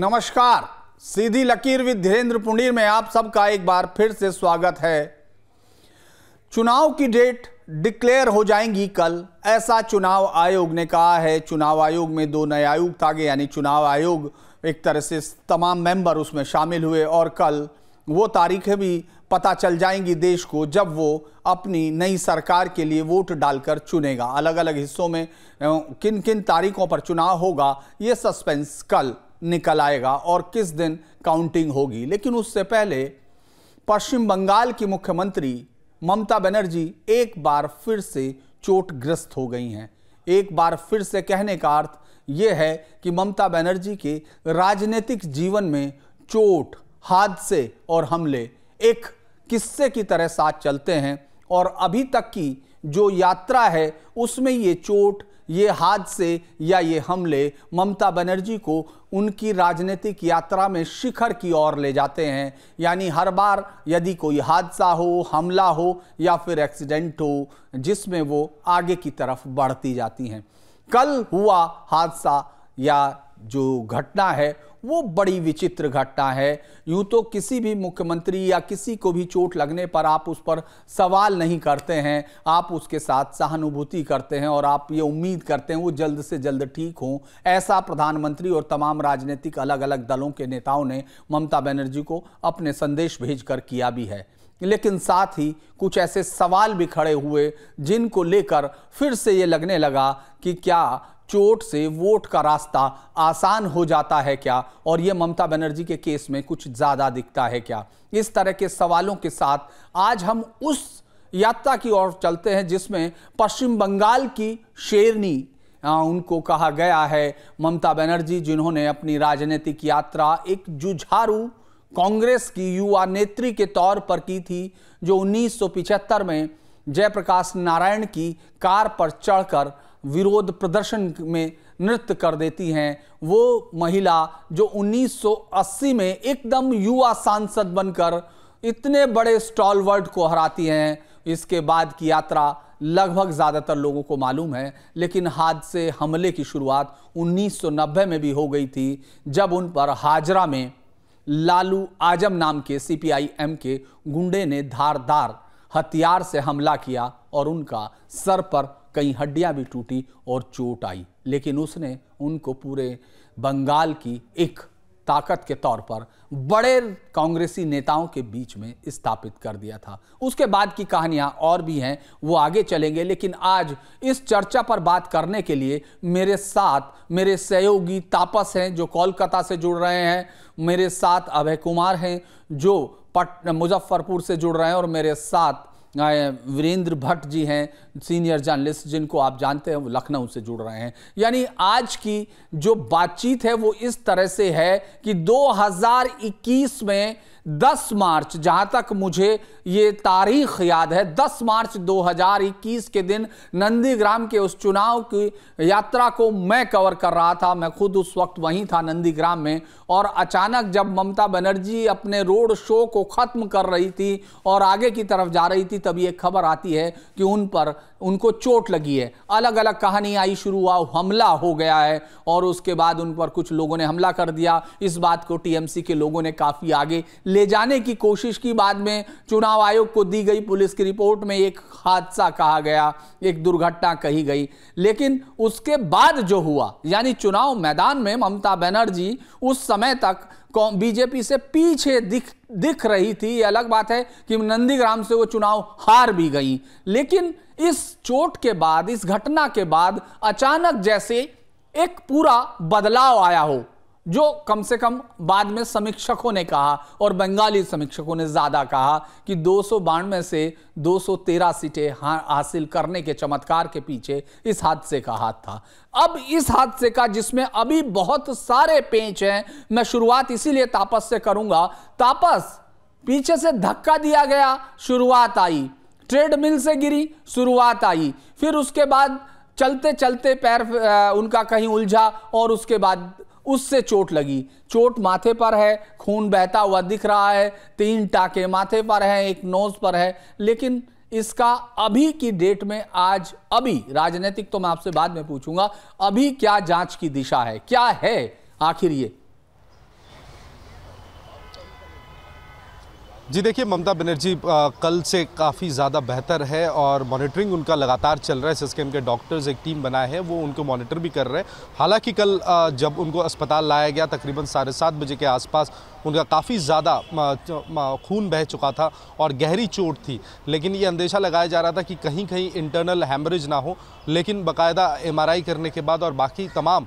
नमस्कार, सीधी लकीर विद धीरेन्द्र पुंडीर में आप सबका एक बार फिर से स्वागत है। चुनाव की डेट डिक्लेयर हो जाएँगी कल। ऐसा चुनाव आयोग ने कहा है। चुनाव आयोग में दो नए आयुक्त आ गए यानी चुनाव आयोग एक तरह से तमाम मेंबर उसमें शामिल हुए और कल वो तारीखें भी पता चल जाएँगी देश को जब वो अपनी नई सरकार के लिए वोट डालकर चुनेगा। अलग अलग हिस्सों में किन किन तारीखों पर चुनाव होगा, ये सस्पेंस कल निकल आएगा और किस दिन काउंटिंग होगी। लेकिन उससे पहले पश्चिम बंगाल की मुख्यमंत्री ममता बनर्जी एक बार फिर से चोटग्रस्त हो गई हैं। एक बार फिर से कहने का अर्थ यह है कि ममता बनर्जी के राजनीतिक जीवन में चोट, हादसे और हमले एक किस्से की तरह साथ चलते हैं। और अभी तक की जो यात्रा है, उसमें ये चोट ये हादसे या ये हमले ममता बनर्जी को उनकी राजनीतिक यात्रा में शिखर की ओर ले जाते हैं। यानी हर बार यदि कोई हादसा हो, हमला हो या फिर एक्सीडेंट हो, जिसमें वो आगे की तरफ़ बढ़ती जाती हैं। कल हुआ हादसा या जो घटना है, वो बड़ी विचित्र घटना है। यूँ तो किसी भी मुख्यमंत्री या किसी को भी चोट लगने पर आप उस पर सवाल नहीं करते हैं। आप उसके साथ सहानुभूति करते हैं और आप ये उम्मीद करते हैं, वो जल्द से जल्द ठीक हों। ऐसा प्रधानमंत्री और तमाम राजनीतिक अलग अलग दलों के नेताओं ने ममता बनर्जी को अपने संदेश भेजकर किया भी है। लेकिन साथ ही कुछ ऐसे सवाल भी खड़े हुए, जिनको लेकर फिर से ये लगने लगा कि क्या चोट से वोट का रास्ता आसान हो जाता है क्या? और ये ममता बनर्जी के केस में कुछ ज़्यादा दिखता है क्या? इस तरह के सवालों के साथ आज हम उस यात्रा की ओर चलते हैं जिसमें पश्चिम बंगाल की शेरनी आ, उनको कहा गया है। ममता बनर्जी जिन्होंने अपनी राजनीतिक यात्रा एक जुझारू कांग्रेस की युवा नेत्री के तौर पर की थी जो 1975 में जयप्रकाश नारायण की कार पर चढ़कर विरोध प्रदर्शन में नृत्य कर देती हैं। वो महिला जो 1980 में एकदम युवा सांसद बनकर इतने बड़े स्टॉलवर्ड को हराती हैं, इसके बाद की यात्रा लगभग ज़्यादातर लोगों को मालूम है, लेकिन हादसे हमले की शुरुआत 1990 में भी हो गई थी, जब उन पर हाजरा में लालू आज़म नाम के सीपीआईएम के गुंडे ने धारदार हथियार से हमला किया और उनका सर पर कई हड्डियाँ भी टूटी और चोट आई, लेकिन उसने उनको पूरे बंगाल की एक ताकत के तौर पर बड़े कांग्रेसी नेताओं के बीच में स्थापित कर दिया था। उसके बाद की कहानियाँ और भी हैं, वो आगे चलेंगे, लेकिन आज इस चर्चा पर बात करने के लिए मेरे साथ मेरे सहयोगी तापस हैं, जो कोलकाता से जुड़ रहे हैं, मेरे साथ अभय कुमार हैं, जो पट मुजफ्फरपुर से जुड़ रहे हैं और मेरे साथ वीरेंद्र भट्ट जी हैं, सीनियर जर्नलिस्ट जिनको आप जानते हैं, वो लखनऊ से जुड़ रहे हैं। यानी आज की जो बातचीत है, वो इस तरह से है कि 2021 में 10 मार्च, जहाँ तक मुझे ये तारीख याद है 10 मार्च 2021 के दिन नंदीग्राम के उस चुनाव की यात्रा को मैं कवर कर रहा था। मैं खुद उस वक्त वहीं था नंदीग्राम में और अचानक जब ममता बनर्जी अपने रोड शो को ख़त्म कर रही थी और आगे की तरफ़ जा रही थी तभी एक खबर आती है कि उन पर उनको चोट लगी है। अलग अलग कहानी आई शुरू हुआ, हमला हो गया है और उसके बाद उन पर कुछ लोगों ने हमला कर दिया। इस बात को टीएमसी के लोगों ने काफ़ी आगे ले जाने की कोशिश की। बाद में चुनाव आयोग को दी गई पुलिस की रिपोर्ट में एक हादसा कहा गया, एक दुर्घटना कही गई। लेकिन उसके बाद जो हुआ, यानी चुनाव मैदान में ममता बनर्जी उस समय तक बीजेपी से पीछे दिख दिख रही थी। ये अलग बात है कि नंदीग्राम से वो चुनाव हार भी गई। लेकिन इस चोट के बाद, इस घटना के बाद अचानक जैसे एक पूरा बदलाव आया हो जो कम से कम बाद में समीक्षकों ने कहा और बंगाली समीक्षकों ने ज़्यादा कहा कि दो सौ बानवे से 213 सीटें हासिल करने के चमत्कार के पीछे इस हादसे का हाथ था। अब इस हादसे का, जिसमें अभी बहुत सारे पेंच हैं, मैं शुरुआत इसीलिए तापस से करूँगा। तापस, पीछे से धक्का दिया गया, शुरुआत आई। ट्रेडमिल से गिरी, शुरुआत आई। फिर उसके बाद चलते चलते पैर उनका कहीं उलझा और उसके बाद उससे चोट लगी। चोट माथे पर है, खून बहता हुआ दिख रहा है, तीन टाके माथे पर हैं, एक नोज़ पर है। लेकिन इसका अभी की डेट में आज, अभी, राजनीतिक तो मैं आपसे बाद में पूछूँगा, अभी क्या जाँच की दिशा है? क्या है? आखिर ये जी देखिए, ममता बनर्जी कल से काफ़ी ज़्यादा बेहतर है और मॉनिटरिंग उनका लगातार चल रहा है। जिसके उनके डॉक्टर्स एक टीम बनाए हैं, वो उनको मॉनिटर भी कर रहे हैं। हालाँकि कल जब उनको अस्पताल लाया गया, तकरीबन साढ़े सात बजे के आसपास उनका काफ़ी ज़्यादा खून बह चुका था और गहरी चोट थी। लेकिन ये अंदेशा लगाया जा रहा था कि कहीं कहीं इंटरनल हैमरेज ना हो, लेकिन बाकायदा एमआरआई करने के बाद और बाकी तमाम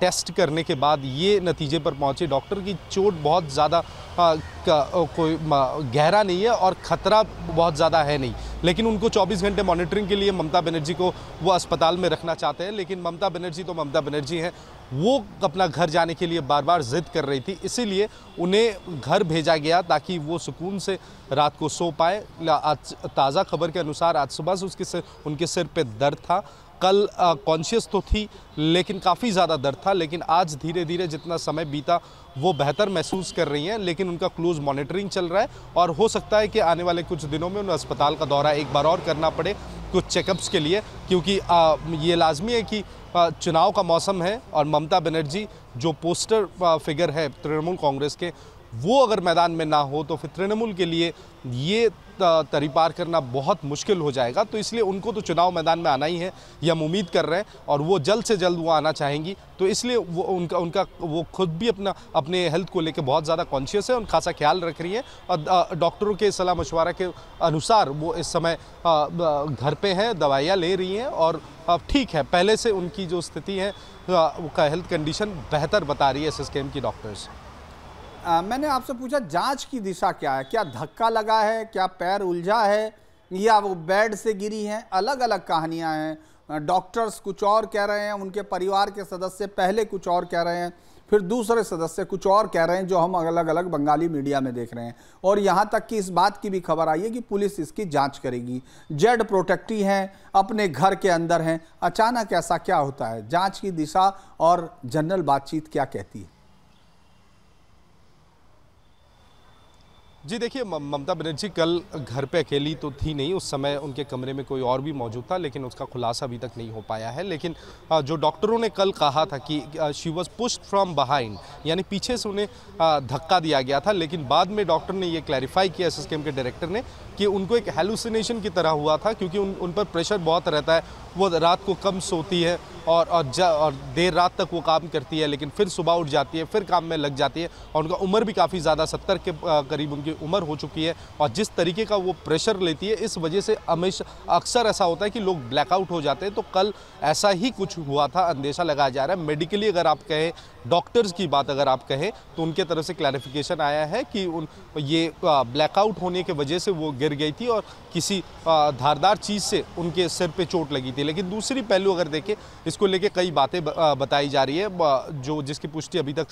टेस्ट करने के बाद ये नतीजे पर पहुँचे। डॉक्टर की चोट बहुत ज़्यादा कोई गहरा नहीं है और ख़तरा बहुत ज़्यादा है नहीं। लेकिन उनको 24 घंटे मॉनिटरिंग के लिए ममता बनर्जी को वो अस्पताल में रखना चाहते हैं। लेकिन ममता बनर्जी तो ममता बनर्जी हैं। वो अपना घर जाने के लिए बार बार ज़िद कर रही थी। इसीलिए उन्हें घर भेजा गया ताकि वो सुकून से रात को सो पाए। ताज़ा खबर के अनुसार आज सुबह से उसके सिर, उनके सिर पे दर्द था। कल कॉन्शियस तो थी, लेकिन काफ़ी ज़्यादा दर्द था। लेकिन आज धीरे धीरे जितना समय बीता वो बेहतर महसूस कर रही हैं, लेकिन उनका क्लोज मॉनिटरिंग चल रहा है और हो सकता है कि आने वाले कुछ दिनों में उन्हें अस्पताल का दौरा एक बार और करना पड़े कुछ चेकअप्स के लिए, क्योंकि ये लाजमी है कि चुनाव का मौसम है और ममता बनर्जी, जो पोस्टर फिगर है तृणमूल कांग्रेस के वो अगर मैदान में ना हो तो फिर तृणमूल के लिए ये तरी पार करना बहुत मुश्किल हो जाएगा। तो इसलिए उनको तो चुनाव मैदान में आना ही है, ये हम उम्मीद कर रहे हैं और वो जल्द से जल्द वो आना चाहेंगी। तो इसलिए वो, उनका उनका, वो खुद भी अपना, अपने हेल्थ को लेकर बहुत ज़्यादा कॉन्शियस है उन खासा ख्याल रख रही है। और डॉक्टरों के सलाह मशवरा के अनुसार वो इस समय घर पे हैं, दवाइयाँ ले रही हैं और अब ठीक है, पहले से उनकी जो स्थिति है उसका हेल्थ कंडीशन बेहतर बता रही है एस की डॉक्टर्स मैंने आपसे पूछा, जाँच की दिशा क्या है? क्या धक्का लगा है? क्या पैर उलझा है? या वो बेड से गिरी हैं? अलग अलग कहानियाँ हैं। डॉक्टर्स कुछ और कह रहे हैं, उनके परिवार के सदस्य पहले कुछ और कह रहे हैं, फिर दूसरे सदस्य कुछ और कह रहे हैं, जो हम अलग अलग बंगाली मीडिया में देख रहे हैं। और यहाँ तक कि इस बात की भी खबर आई है कि पुलिस इसकी जाँच करेगी। जेड प्रोटेक्टी हैं, अपने घर के अंदर हैं। अचानक ऐसा क्या होता है? जाँच की दिशा और जनरल बातचीत क्या कहती है? जी देखिए ममता बनर्जी कल घर पे अकेली तो थी नहीं। उस समय उनके कमरे में कोई और भी मौजूद था, लेकिन उसका खुलासा अभी तक नहीं हो पाया है। लेकिन जो डॉक्टरों ने कल कहा था कि she was pushed from behind यानी पीछे से उन्हें धक्का दिया गया था, लेकिन बाद में डॉक्टर ने ये क्लैरिफाई किया एस के डायरेक्टर ने कि उनको एक हेलुसिनेशन की तरह हुआ था क्योंकि उन उन पर प्रेशर बहुत रहता है। वो रात को कम सोती है और और, जा, और देर रात तक वो काम करती है लेकिन फिर सुबह उठ जाती है फिर काम में लग जाती है और उनका उम्र भी काफ़ी ज़्यादा सत्तर के करीब उनकी उम्र हो चुकी है और जिस तरीके का वो प्रेशर लेती है इस वजह से हमेशा अक्सर ऐसा होता है कि लोग ब्लैकआउट हो जाते हैं। तो कल ऐसा ही कुछ हुआ था अंदेशा लगाया जा रहा है। मेडिकली अगर आप कहें डॉक्टर्स की बात अगर आप कहें तो उनके तरफ़ से क्लैरिफिकेशन आया है कि उन, ये ब्लैकआउट होने के वजह से वो गिर गई थी और किसी धारदार चीज़ से उनके सिर पे चोट लगी थी। लेकिन दूसरी पहलू अगर देखें, इसको लेके कई बातें बताई जा रही है जो जिसकी पुष्टि अभी तक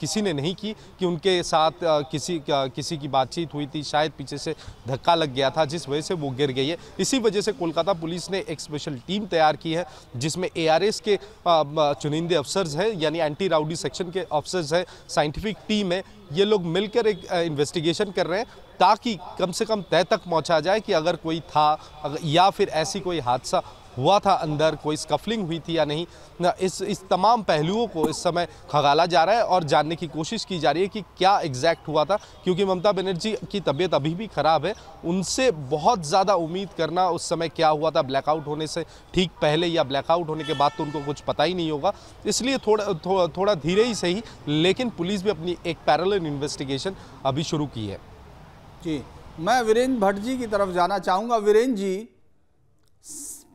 किसी ने नहीं की, कि उनके साथ किसी किसी की बातचीत हुई थी, शायद पीछे से धक्का लग गया था, जिस वजह से वो गिर गई है। इसी वजह से कोलकाता पुलिस ने एक स्पेशल टीम तैयार की है, जिसमें एआरएस के चुनिंदे अफसर्स हैं, यानी एंटी राउडी सेक्शन के ऑफिसर्स हैं, साइंटिफिक टीम है, ये लोग मिलकर एक इन्वेस्टिगेशन कर रहे हैं ताकि कम से कम तय तक पहुँचा जाए कि अगर कोई था अगर या फिर ऐसी कोई हादसा हुआ था अंदर कोई स्कफलिंग हुई थी या नहीं? इस इस तमाम पहलुओं को इस समय खगाला जा रहा है और जानने की कोशिश की जा रही है कि क्या एग्जैक्ट हुआ था क्योंकि ममता बनर्जी की तबीयत अभी भी ख़राब है। उनसे बहुत ज़्यादा उम्मीद करना उस समय क्या हुआ था ब्लैकआउट होने से ठीक पहले या ब्लैकआउट होने के बाद तो उनको कुछ पता ही नहीं होगा। इसलिए थोड़ा थो, थोड़ा धीरे ही सही लेकिन पुलिस भी अपनी एक पैरल इन्वेस्टिगेशन अभी शुरू की है। जी मैं वीरेंद्र भट्ट जी की तरफ़ जाना चाहूँगा। वीरेंद्र जी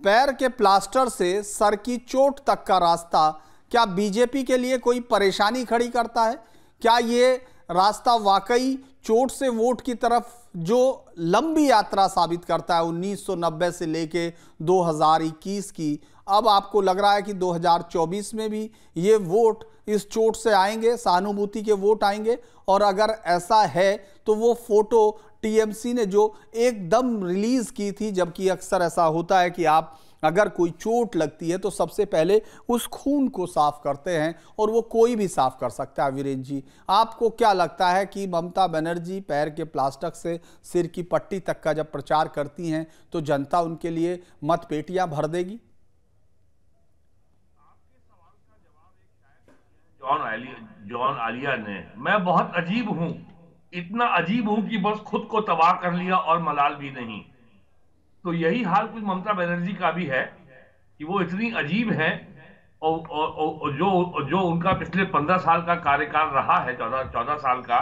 पैर के प्लास्टर से सर की चोट तक का रास्ता, क्या बीजेपी के लिए कोई परेशानी खड़ी करता है? क्या ये रास्ता वाकई चोट से वोट की तरफ़ जो लंबी यात्रा साबित करता है 1990 से लेके 2021 की, अब आपको लग रहा है कि 2024 में भी ये वोट इस चोट से आएँगे, सहानुभूति के वोट आएँगे? और अगर ऐसा है तो वो फ़ोटो टीएमसी ने जो एकदम रिलीज़ की थी, जबकि अक्सर ऐसा होता है कि आप अगर कोई चोट लगती है तो सबसे पहले उस खून को साफ़ करते हैं और वो कोई भी साफ़ कर सकता है। वीरेंद्र जी, आपको क्या लगता है कि ममता बनर्जी पैर के प्लास्टिक से सिर की पट्टी तक का जब प्रचार करती हैं तो जनता उनके लिए मत पेटियाँ भर देगी? जॉन आलिया जॉन आलिया ने, मैं बहुत अजीब हूँ। इतना अजीब हूँ कि बस खुद को तबाह कर लिया और मलाल भी नहीं। तो यही हाल कुछ ममता बनर्जी का भी है कि वो इतनी अजीब है और, और, और जो जो उनका पिछले पंद्रह साल का कार्यकाल रहा है चौदह चौदह साल का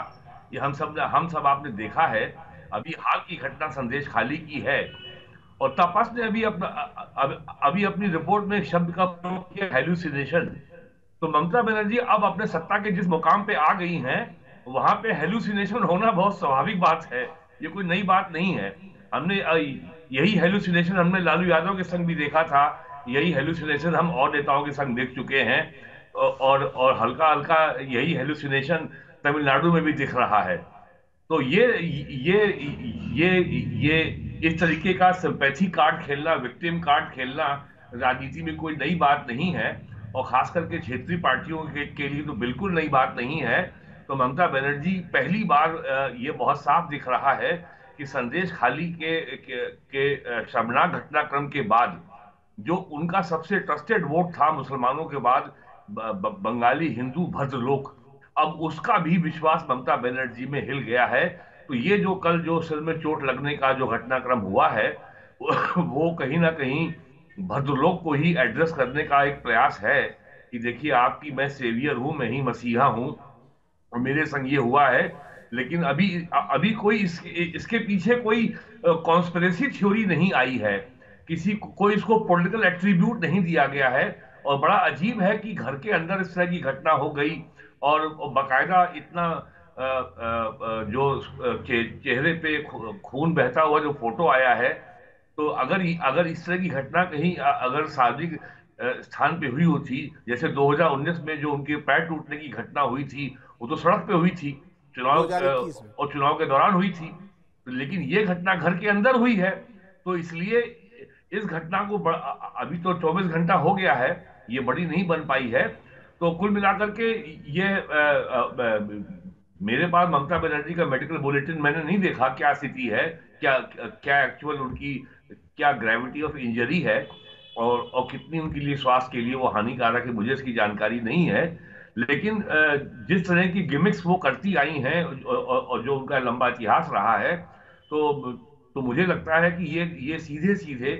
ये हम सब हम सब आपने देखा है। अभी हाल की घटना संदेश खाली की है। और तपास ने अभी अपना अभी अपनी रिपोर्ट में शब्द का प्रयोग किया हेलुसिनेशन तो ममता बनर्जी अब अपने सत्ता के जिस मुकाम पे आ गई हैं वहाँ पे हेलुसिनेशन होना बहुत स्वाभाविक बात है। ये कोई नई बात नहीं है। हमने यही हेलुसिनेशन हमने लालू यादव के संग भी देखा था। यही हेलुसिनेशन हम और नेताओं के संग देख चुके हैं। और और हल्का हल्का यही हेलुसिनेशन तमिलनाडु में भी दिख रहा है। तो ये ये ये ये इस तरीके का सिंपैथी कार्ड खेलना विक्टिम कार्ड खेलना राजनीति में कोई नई बात नहीं है। और खास करके क्षेत्रीय पार्टियों के, के लिए तो बिल्कुल नई बात नहीं है। तो ममता बनर्जी पहली बार ये बहुत साफ़ दिख रहा है कि संदेश खाली के के, के शर्मनाक घटनाक्रम के बाद जो उनका सबसे ट्रस्टेड वोट था मुसलमानों के बाद बंगाली हिंदू भद्र भद्रलोक अब उसका भी विश्वास ममता बनर्जी में हिल गया है। तो ये जो कल जो सिर में चोट लगने का जो घटनाक्रम हुआ है वो कहीं ना कहीं भद्रलोक को ही एड्रेस करने का एक प्रयास है कि देखिए आपकी मैं सेवियर हूँ मैं ही मसीहा हूँ और मेरे संग ये हुआ है लेकिन अभी अभी कोई इस, इसके पीछे कोई कॉन्स्परेसी थ्योरी नहीं आई है। किसी कोई इसको पॉलिटिकल एट्रीब्यूट नहीं दिया गया है। और बड़ा अजीब है कि घर के अंदर इस तरह की घटना हो गई और बाकायदा इतना जो चेहरे पे खून बहता हुआ जो फ़ोटो आया है तो अगर अगर इस तरह की घटना कहीं अगर सार्वजनिक स्थान पे हुई होती जैसे 2019 में जो उनके पैर टूटने की घटना हुई थी वो तो सड़क पे हुई थी चुनाव और चुनाव के दौरान हुई थी लेकिन ये घटना घर के अंदर हुई है तो इसलिए इस घटना को अभी तो 24 घंटा हो गया है ये बड़ी नहीं बन पाई है तो कुल मिलाकर के ये आ, आ, आ, मेरे पास ममता बनर्जी का मेडिकल बुलेटिन मैंने नहीं देखा क्या स्थिति है क्या क्या एक्चुअल उनकी क्या ग्रेविटी ऑफ़ इंजरी है और और कितनी उनके लिए स्वास्थ्य के लिए वो हानिकारक है मुझे इसकी जानकारी नहीं है लेकिन जिस तरह की गिमिक्स वो करती आई हैं और जो उनका लंबा इतिहास रहा है तो तो मुझे लगता है कि ये ये सीधे सीधे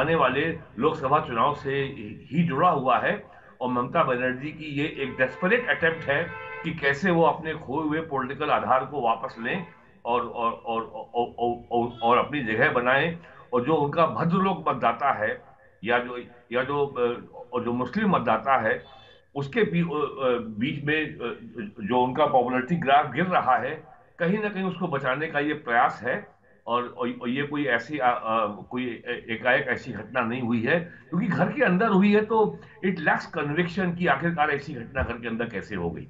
आने वाले लोकसभा चुनाव से ही जुड़ा हुआ है और ममता बनर्जी की ये एक डेस्परेट अटेम्प्ट है कि कैसे वो अपने खोए हुए पॉलिटिकल आधार को वापस लें और और और और, और, और, अपनी जगह बनाएँ और जो उनका भद्र लोग मतदाता है या जो या जो और जो मुस्लिम मतदाता है उसके बीच में जो उनका पॉपुलरिटी ग्राफ गिर रहा है कहीं ना कहीं उसको बचाने का ये प्रयास है और, ये कोई ऐसी आ, आ, कोई एकाएक ऐसी घटना नहीं हुई है क्योंकि घर के अंदर हुई है तो इट लैक्स कन्विक्शन की आखिरकार ऐसी घटना घर के अंदर कैसे हो गई।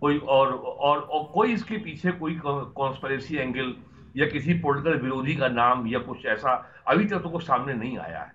कोई और और, और कोई इसके पीछे कोई कॉन्स्परेसी एंगल या किसी पोलिटिकल विरोधी का नाम या कुछ ऐसा अभी तक तो कुछ सामने नहीं आया है।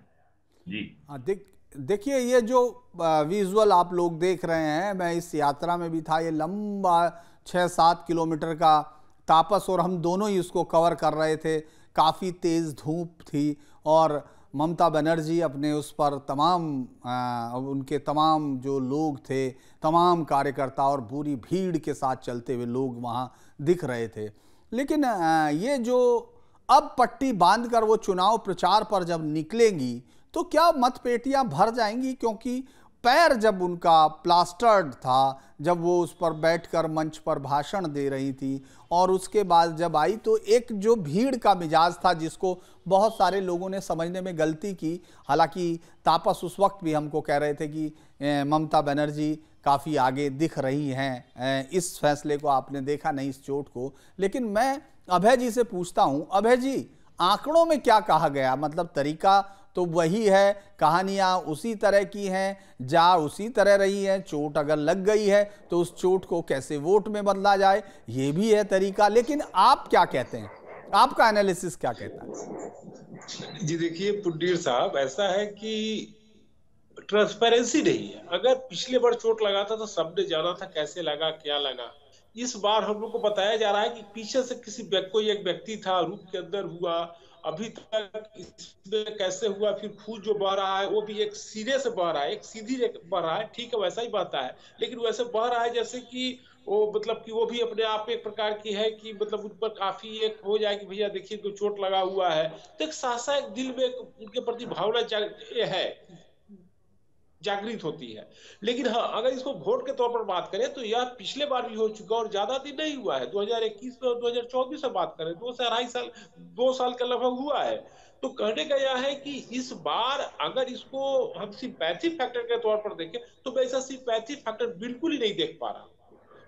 जी। हाँ देख देखिए ये जो विजुअल आप लोग देख रहे हैं मैं इस यात्रा में भी था ये लंबा छः सात किलोमीटर का तापस और हम दोनों ही उसको कवर कर रहे थे। काफ़ी तेज़ धूप थी और ममता बनर्जी अपने उस पर तमाम आ, उनके तमाम जो लोग थे तमाम कार्यकर्ता और पूरी भीड़ के साथ चलते हुए लोग वहाँ दिख रहे थे। लेकिन आ, ये जो अब पट्टी बांधकर वो चुनाव प्रचार पर जब निकलेंगी तो क्या मतपेटियाँ भर जाएँगी? क्योंकि पैर जब उनका प्लास्टर्ड था, जब वो उस पर बैठकर मंच पर भाषण दे रही थी और उसके बाद जब आई तो एक जो भीड़ का मिजाज था, जिसको बहुत सारे लोगों ने समझने में गलती की, हालाँकि तापस उस वक्त भी हमको कह रहे थे कि ममता बनर्जी काफ़ी आगे दिख रही हैं। इस फैसले को आपने देखा नहीं, इस चोट को। लेकिन मैं अभय जी से पूछता हूँ, अभय जी, आंकड़ों में क्या कहा गया? मतलब तरीका तो वही है, कहानियाँ उसी तरह की हैं, जा उसी तरह रही हैं, चोट अगर लग गई है तो उस चोट को कैसे वोट में बदला जाए, ये भी है तरीका। लेकिन आप क्या कहते हैं? आपका एनालिसिस क्या कहता है? जी देखिए पुड्डीर साहब, ऐसा है कि ट्रांसपेरेंसी नहीं है। अगर पिछले बार चोट लगा था तो सबने जाना था कैसे लगा, क्या लगा। इस बार हम लोग को बताया जा रहा है कि पीछे से किसी कोई एक व्यक्ति था, रूप के अंदर हुआ अभी तक इसमें कैसे हुआ, फिर खून जो बह रहा है, वो भी एक सीधे से बह रहा है, एक सीधी बह रहा है, ठीक है, वैसा ही बहता है। लेकिन वैसे बह रहा है जैसे कि वो मतलब कि वो भी अपने आप एक प्रकार की है कि मतलब उन पर काफ़ी एक हो जाए कि भैया देखिए, कोई चोट लगा हुआ है। तो एक सासा एक दिल में एक उनके प्रति भावना है। जागृत होती है। लेकिन हाँ अगर इसको वोट के तौर पर बात करें तो यह पिछले बार भी हो चुका है और ज़्यादा दिन नहीं हुआ है। 2021 में और 2024 से बात करें, दो से अढ़ाई साल, दो साल का लगभग हुआ है। तो कहने का यह है कि इस बार अगर इसको हम सिंपैथी फैक्टर के तौर पर देखें तो ऐसा सिंपैथी फैक्टर बिल्कुल ही नहीं देख पा रहा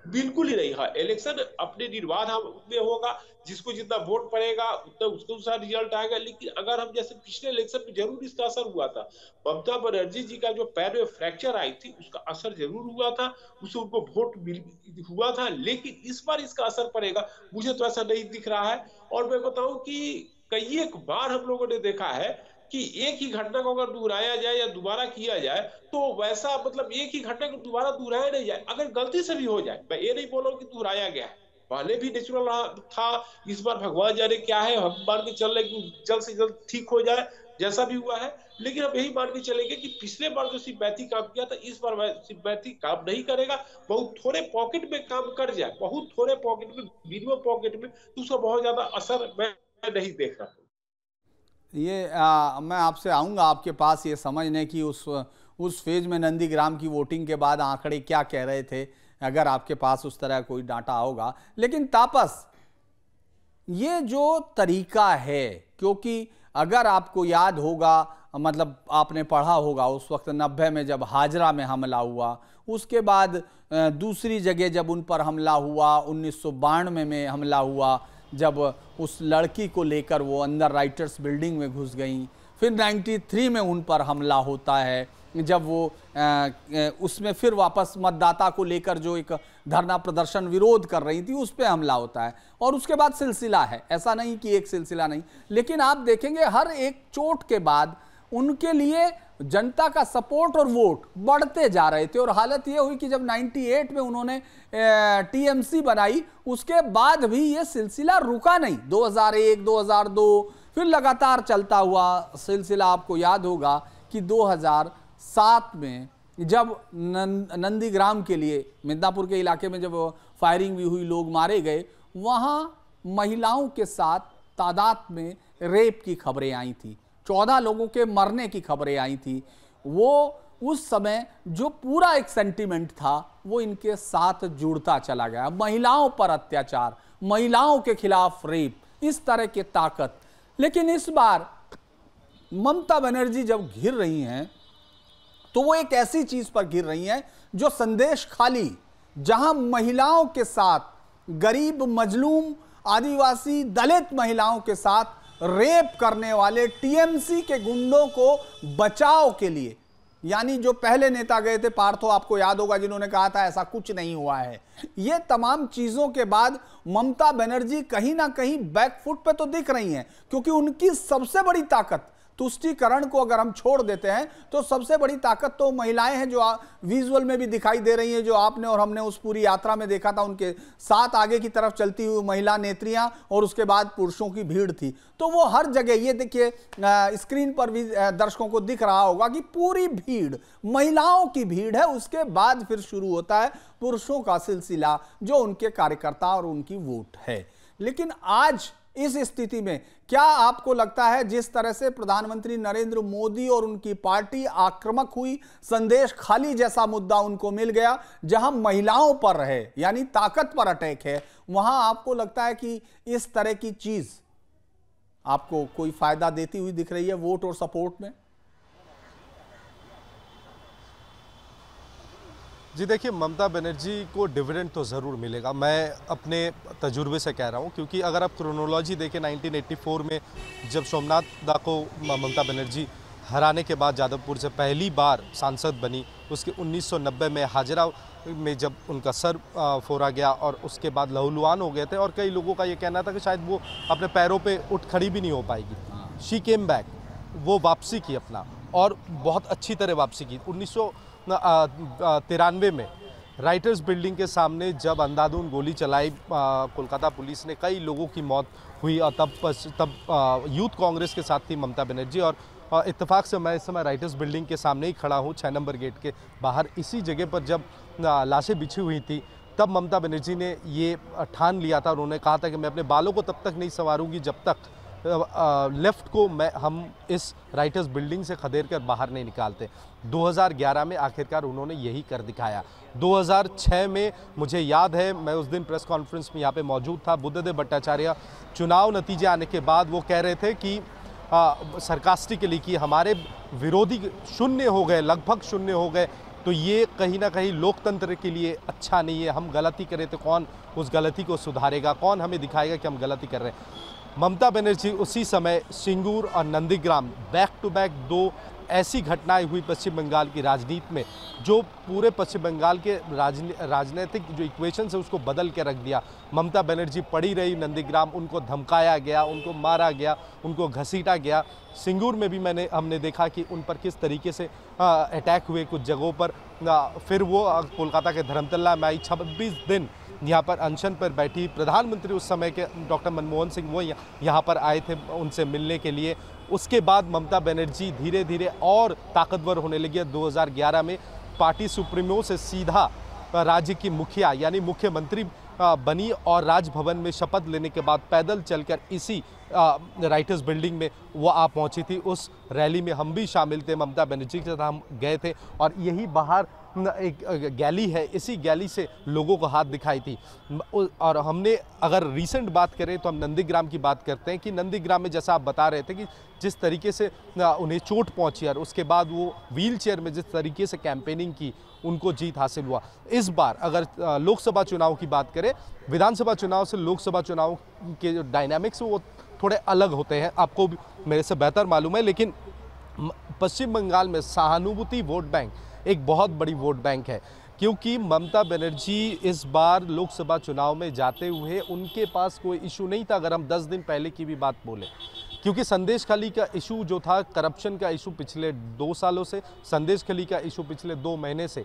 बिल्कुल ही नहीं। हाँ इलेक्शन अपने निर्वाध में होगा, जिसको जितना वोट पड़ेगा, उतना उसके अनुसार रिज़ल्ट आएगा। लेकिन अगर हम जैसे पिछले इलेक्शन में ज़रूर इसका असर हुआ था, ममता बनर्जी जी का जो पैर में फ्रैक्चर आई थी, उसका असर ज़रूर हुआ था, उसे उनको वोट मिल, हुआ था, लेकिन इस बार इसका असर पड़ेगा, मुझे तो ऐसा नहीं दिख रहा है। और मैं बताऊँ कि कई एक बार हम लोगों ने देखा है कि एक ही घटना को अगर दोहराया जाए या दोबारा किया जाए तो वैसा मतलब एक ही घटना को दोबारा दोहराया नहीं जाए। अगर गलती से भी हो जाए, मैं ये नहीं बोल रहा हूँ कि दोहराया गया है। पहले भी नेचुरल था, इस बार भगवान जाने क्या है, हम मान के चल रहे कि जल्द से जल्द ठीक हो जाए, जैसा भी हुआ है। लेकिन अब यही मान के चलेंगे कि पिछले बार जो सिंपैथी काम किया था, इस बार सिंपैथी काम नहीं करेगा। बहुत थोड़े पॉकेट में काम कर जाए, बहुत थोड़े पॉकेट में मिनिमम पॉकेट में तो उसका बहुत ज़्यादा असर मैं नहीं देख रहा हूँ। ये आ, मैं आपसे आऊँगा आपके पास ये समझने की उस उस फ़ेज़ में नंदीग्राम की वोटिंग के बाद आंकड़े क्या कह रहे थे अगर आपके पास उस तरह कोई डाटा होगा। लेकिन तापस ये जो तरीका है क्योंकि अगर आपको याद होगा मतलब आपने पढ़ा होगा उस वक्त नब्बे में जब हाजरा में हमला हुआ उसके बाद दूसरी जगह जब उन पर हमला हुआ उन्नीस बानवे में हमला हुआ जब उस लड़की को लेकर वो अंदर राइटर्स बिल्डिंग में घुस गई। फिर 93 में उन पर हमला होता है। जब वो आ, उसमें फिर वापस मतदाता को लेकर जो एक धरना प्रदर्शन विरोध कर रही थी उस पर हमला होता है। और उसके बाद सिलसिला है। ऐसा नहीं कि एक सिलसिला नहीं। लेकिन आप देखेंगे हर एक चोट के बाद उनके लिए जनता का सपोर्ट और वोट बढ़ते जा रहे थे। और हालत ये हुई कि जब 98 में उन्होंने टीएमसी बनाई, उसके बाद भी ये सिलसिला रुका नहीं। 2001 2002 फिर लगातार चलता हुआ सिलसिला, आपको याद होगा कि 2007 में जब नंदीग्राम के लिए, मिदनापुर के इलाके में जब फायरिंग भी हुई, लोग मारे गए, वहाँ महिलाओं के साथ तादाद में रेप की खबरें आई थी। चौदह लोगों के मरने की खबरें आई थी। वो उस समय जो पूरा एक सेंटीमेंट था, वो इनके साथ जुड़ता चला गया। महिलाओं पर अत्याचार, महिलाओं के खिलाफ रेप, इस तरह की ताकत। लेकिन इस बार ममता बनर्जी जब घिर रही हैं तो वो एक ऐसी चीज़ पर घिर रही हैं, जो संदेश खाली, जहाँ महिलाओं के साथ, गरीब, मजलूम, आदिवासी, दलित महिलाओं के साथ रेप करने वाले टीएमसी के गुंडों को बचाव के लिए। यानी जो पहले नेता गए थे, पार्थो, आपको याद होगा जिन्होंने कहा था, ऐसा कुछ नहीं हुआ है। ये तमाम चीज़ों के बाद ममता बनर्जी कहीं ना कहीं बैकफुट पे तो दिख रही हैं, क्योंकि उनकी सबसे बड़ी ताकत तुष्टिकरण को अगर हम छोड़ देते हैं तो सबसे बड़ी ताकत तो महिलाएँ हैं जो विजुअल में भी दिखाई दे रही हैं, जो आपने और हमने उस पूरी यात्रा में देखा था, उनके साथ आगे की तरफ़ चलती हुई महिला नेत्रियाँ और उसके बाद पुरुषों की भीड़ थी। तो वो हर जगह, ये देखिए स्क्रीन पर भी दर्शकों को दिख रहा होगा कि पूरी भीड़, महिलाओं की भीड़ है, उसके बाद फिर शुरू होता है पुरुषों का सिलसिला, जो उनके कार्यकर्ता और उनकी वोट है। लेकिन आज इस स्थिति में क्या आपको लगता है जिस तरह से प्रधानमंत्री नरेंद्र मोदी और उनकी पार्टी आक्रमक हुई, संदेश खाली जैसा मुद्दा उनको मिल गया, जहाँ महिलाओं पर रहे, यानी ताकत पर अटैक है, वहाँ आपको लगता है कि इस तरह की चीज़ आपको कोई फ़ायदा देती हुई दिख रही है वोट और सपोर्ट में? जी देखिए, ममता बनर्जी को डिविडेंड तो ज़रूर मिलेगा। मैं अपने तजुर्बे से कह रहा हूँ, क्योंकि अगर आप क्रोनोलॉजी देखें 1984 में जब सोमनाथ दा को ममता बनर्जी हराने के बाद जादवपुर से पहली बार सांसद बनी, उसके 1990 में हाजरा में जब उनका सर फोड़ा गया और उसके बाद लहूलुहान हो गए थे और कई लोगों का ये कहना था कि शायद वो अपने पैरों पे उठ खड़ी भी नहीं हो पाएगी। शी केम बैक वो वापसी की अपना और बहुत अच्छी तरह वापसी की। उन्नीस सौ तिरानवे में राइटर्स बिल्डिंग के सामने जब अंधाधुन गोली चलाई कोलकाता पुलिस ने, कई लोगों की मौत हुई, और तब तब यूथ कांग्रेस के साथ थी ममता बनर्जी, और इत्तेफाक से मैं इस समय राइटर्स बिल्डिंग के सामने ही खड़ा हूँ छः नंबर गेट के बाहर। इसी जगह पर जब लाशें बिछी हुई थी, तब ममता बनर्जी ने ये ठान लिया था उन्होंने कहा था कि मैं अपने बालों को तब तक नहीं संवारूँगी, जब तक लेफ़्ट को मैं, हम इस राइटर्स बिल्डिंग से खदेड़ कर बाहर नहीं निकालते। 2011 में आखिरकार उन्होंने यही कर दिखाया। 2006 में मुझे याद है, मैं उस दिन प्रेस कॉन्फ्रेंस में यहाँ पे मौजूद था, बुद्धदेव भट्टाचार्य। चुनाव नतीजे आने के बाद वो कह रहे थे कि सरकास्टिकली कि हमारे विरोधी शून्य हो गए, लगभग शून्य हो गए तो ये कहीं ना कहीं लोकतंत्र के लिए अच्छा नहीं है। हम गलती करें तो कौन उस गलती को सुधारेगा? कौन हमें दिखाएगा कि हम गलती कर रहे हैं? ममता बनर्जी उसी समय सिंगूर और नंदीग्राम बैक टू बैक दो ऐसी घटनाएँ हुई पश्चिम बंगाल की राजनीति में, जो पूरे पश्चिम बंगाल के राजनीतिक जो इक्वेशन है, उसको बदल के रख दिया। ममता बनर्जी पड़ी रही नंदीग्राम, उनको धमकाया गया, उनको मारा गया, उनको घसीटा गया। सिंगूर में भी मैंने, हमने देखा कि उन पर किस तरीके से अटैक हुए कुछ जगहों पर। फिर वो कोलकाता के धर्मतल्ला में आई। छब्बीस दिन यहाँ पर अनशन पर बैठी प्रधानमंत्री उस समय के डॉक्टर मनमोहन सिंह वो यहाँ पर आए थे उनसे मिलने के लिए। उसके बाद ममता बनर्जी धीरे धीरे और ताकतवर होने लगी 2011 में पार्टी सुप्रीमो से सीधा राज्य की मुखिया यानी मुख्यमंत्री बनी और राजभवन में शपथ लेने के बाद पैदल चलकर इसी राइटर्स बिल्डिंग में वो आ पहुँची थी। उस रैली में हम भी शामिल थे। ममता बनर्जी के साथ हम गए थे और यही बाहर एक गैली है, इसी गैली से लोगों को हाथ दिखाई थी। और हमने अगर रीसेंट बात करें तो हम नंदीग्राम की बात करते हैं कि नंदीग्राम में जैसा आप बता रहे थे कि जिस तरीके से उन्हें चोट पहुँची और उसके बाद वो व्हील में जिस तरीके से कैंपेनिंग की, उनको जीत हासिल हुआ। इस बार अगर लोकसभा चुनाव की बात करें, विधानसभा चुनाव से लोकसभा चुनाव के जो डायनामिक्स वो थोड़े अलग होते हैं, आपको मेरे से बेहतर मालूम है, लेकिन पश्चिम बंगाल में सहानुभूति वोट बैंक एक बहुत बड़ी वोट बैंक है। क्योंकि ममता बनर्जी इस बार लोकसभा चुनाव में जाते हुए उनके पास कोई इशू नहीं था, अगर हम 10 दिन पहले की भी बात बोले। क्योंकि संदेश खली का इशू जो था, करप्शन का इशू पिछले दो सालों से, संदेश खली का इशू पिछले दो महीने से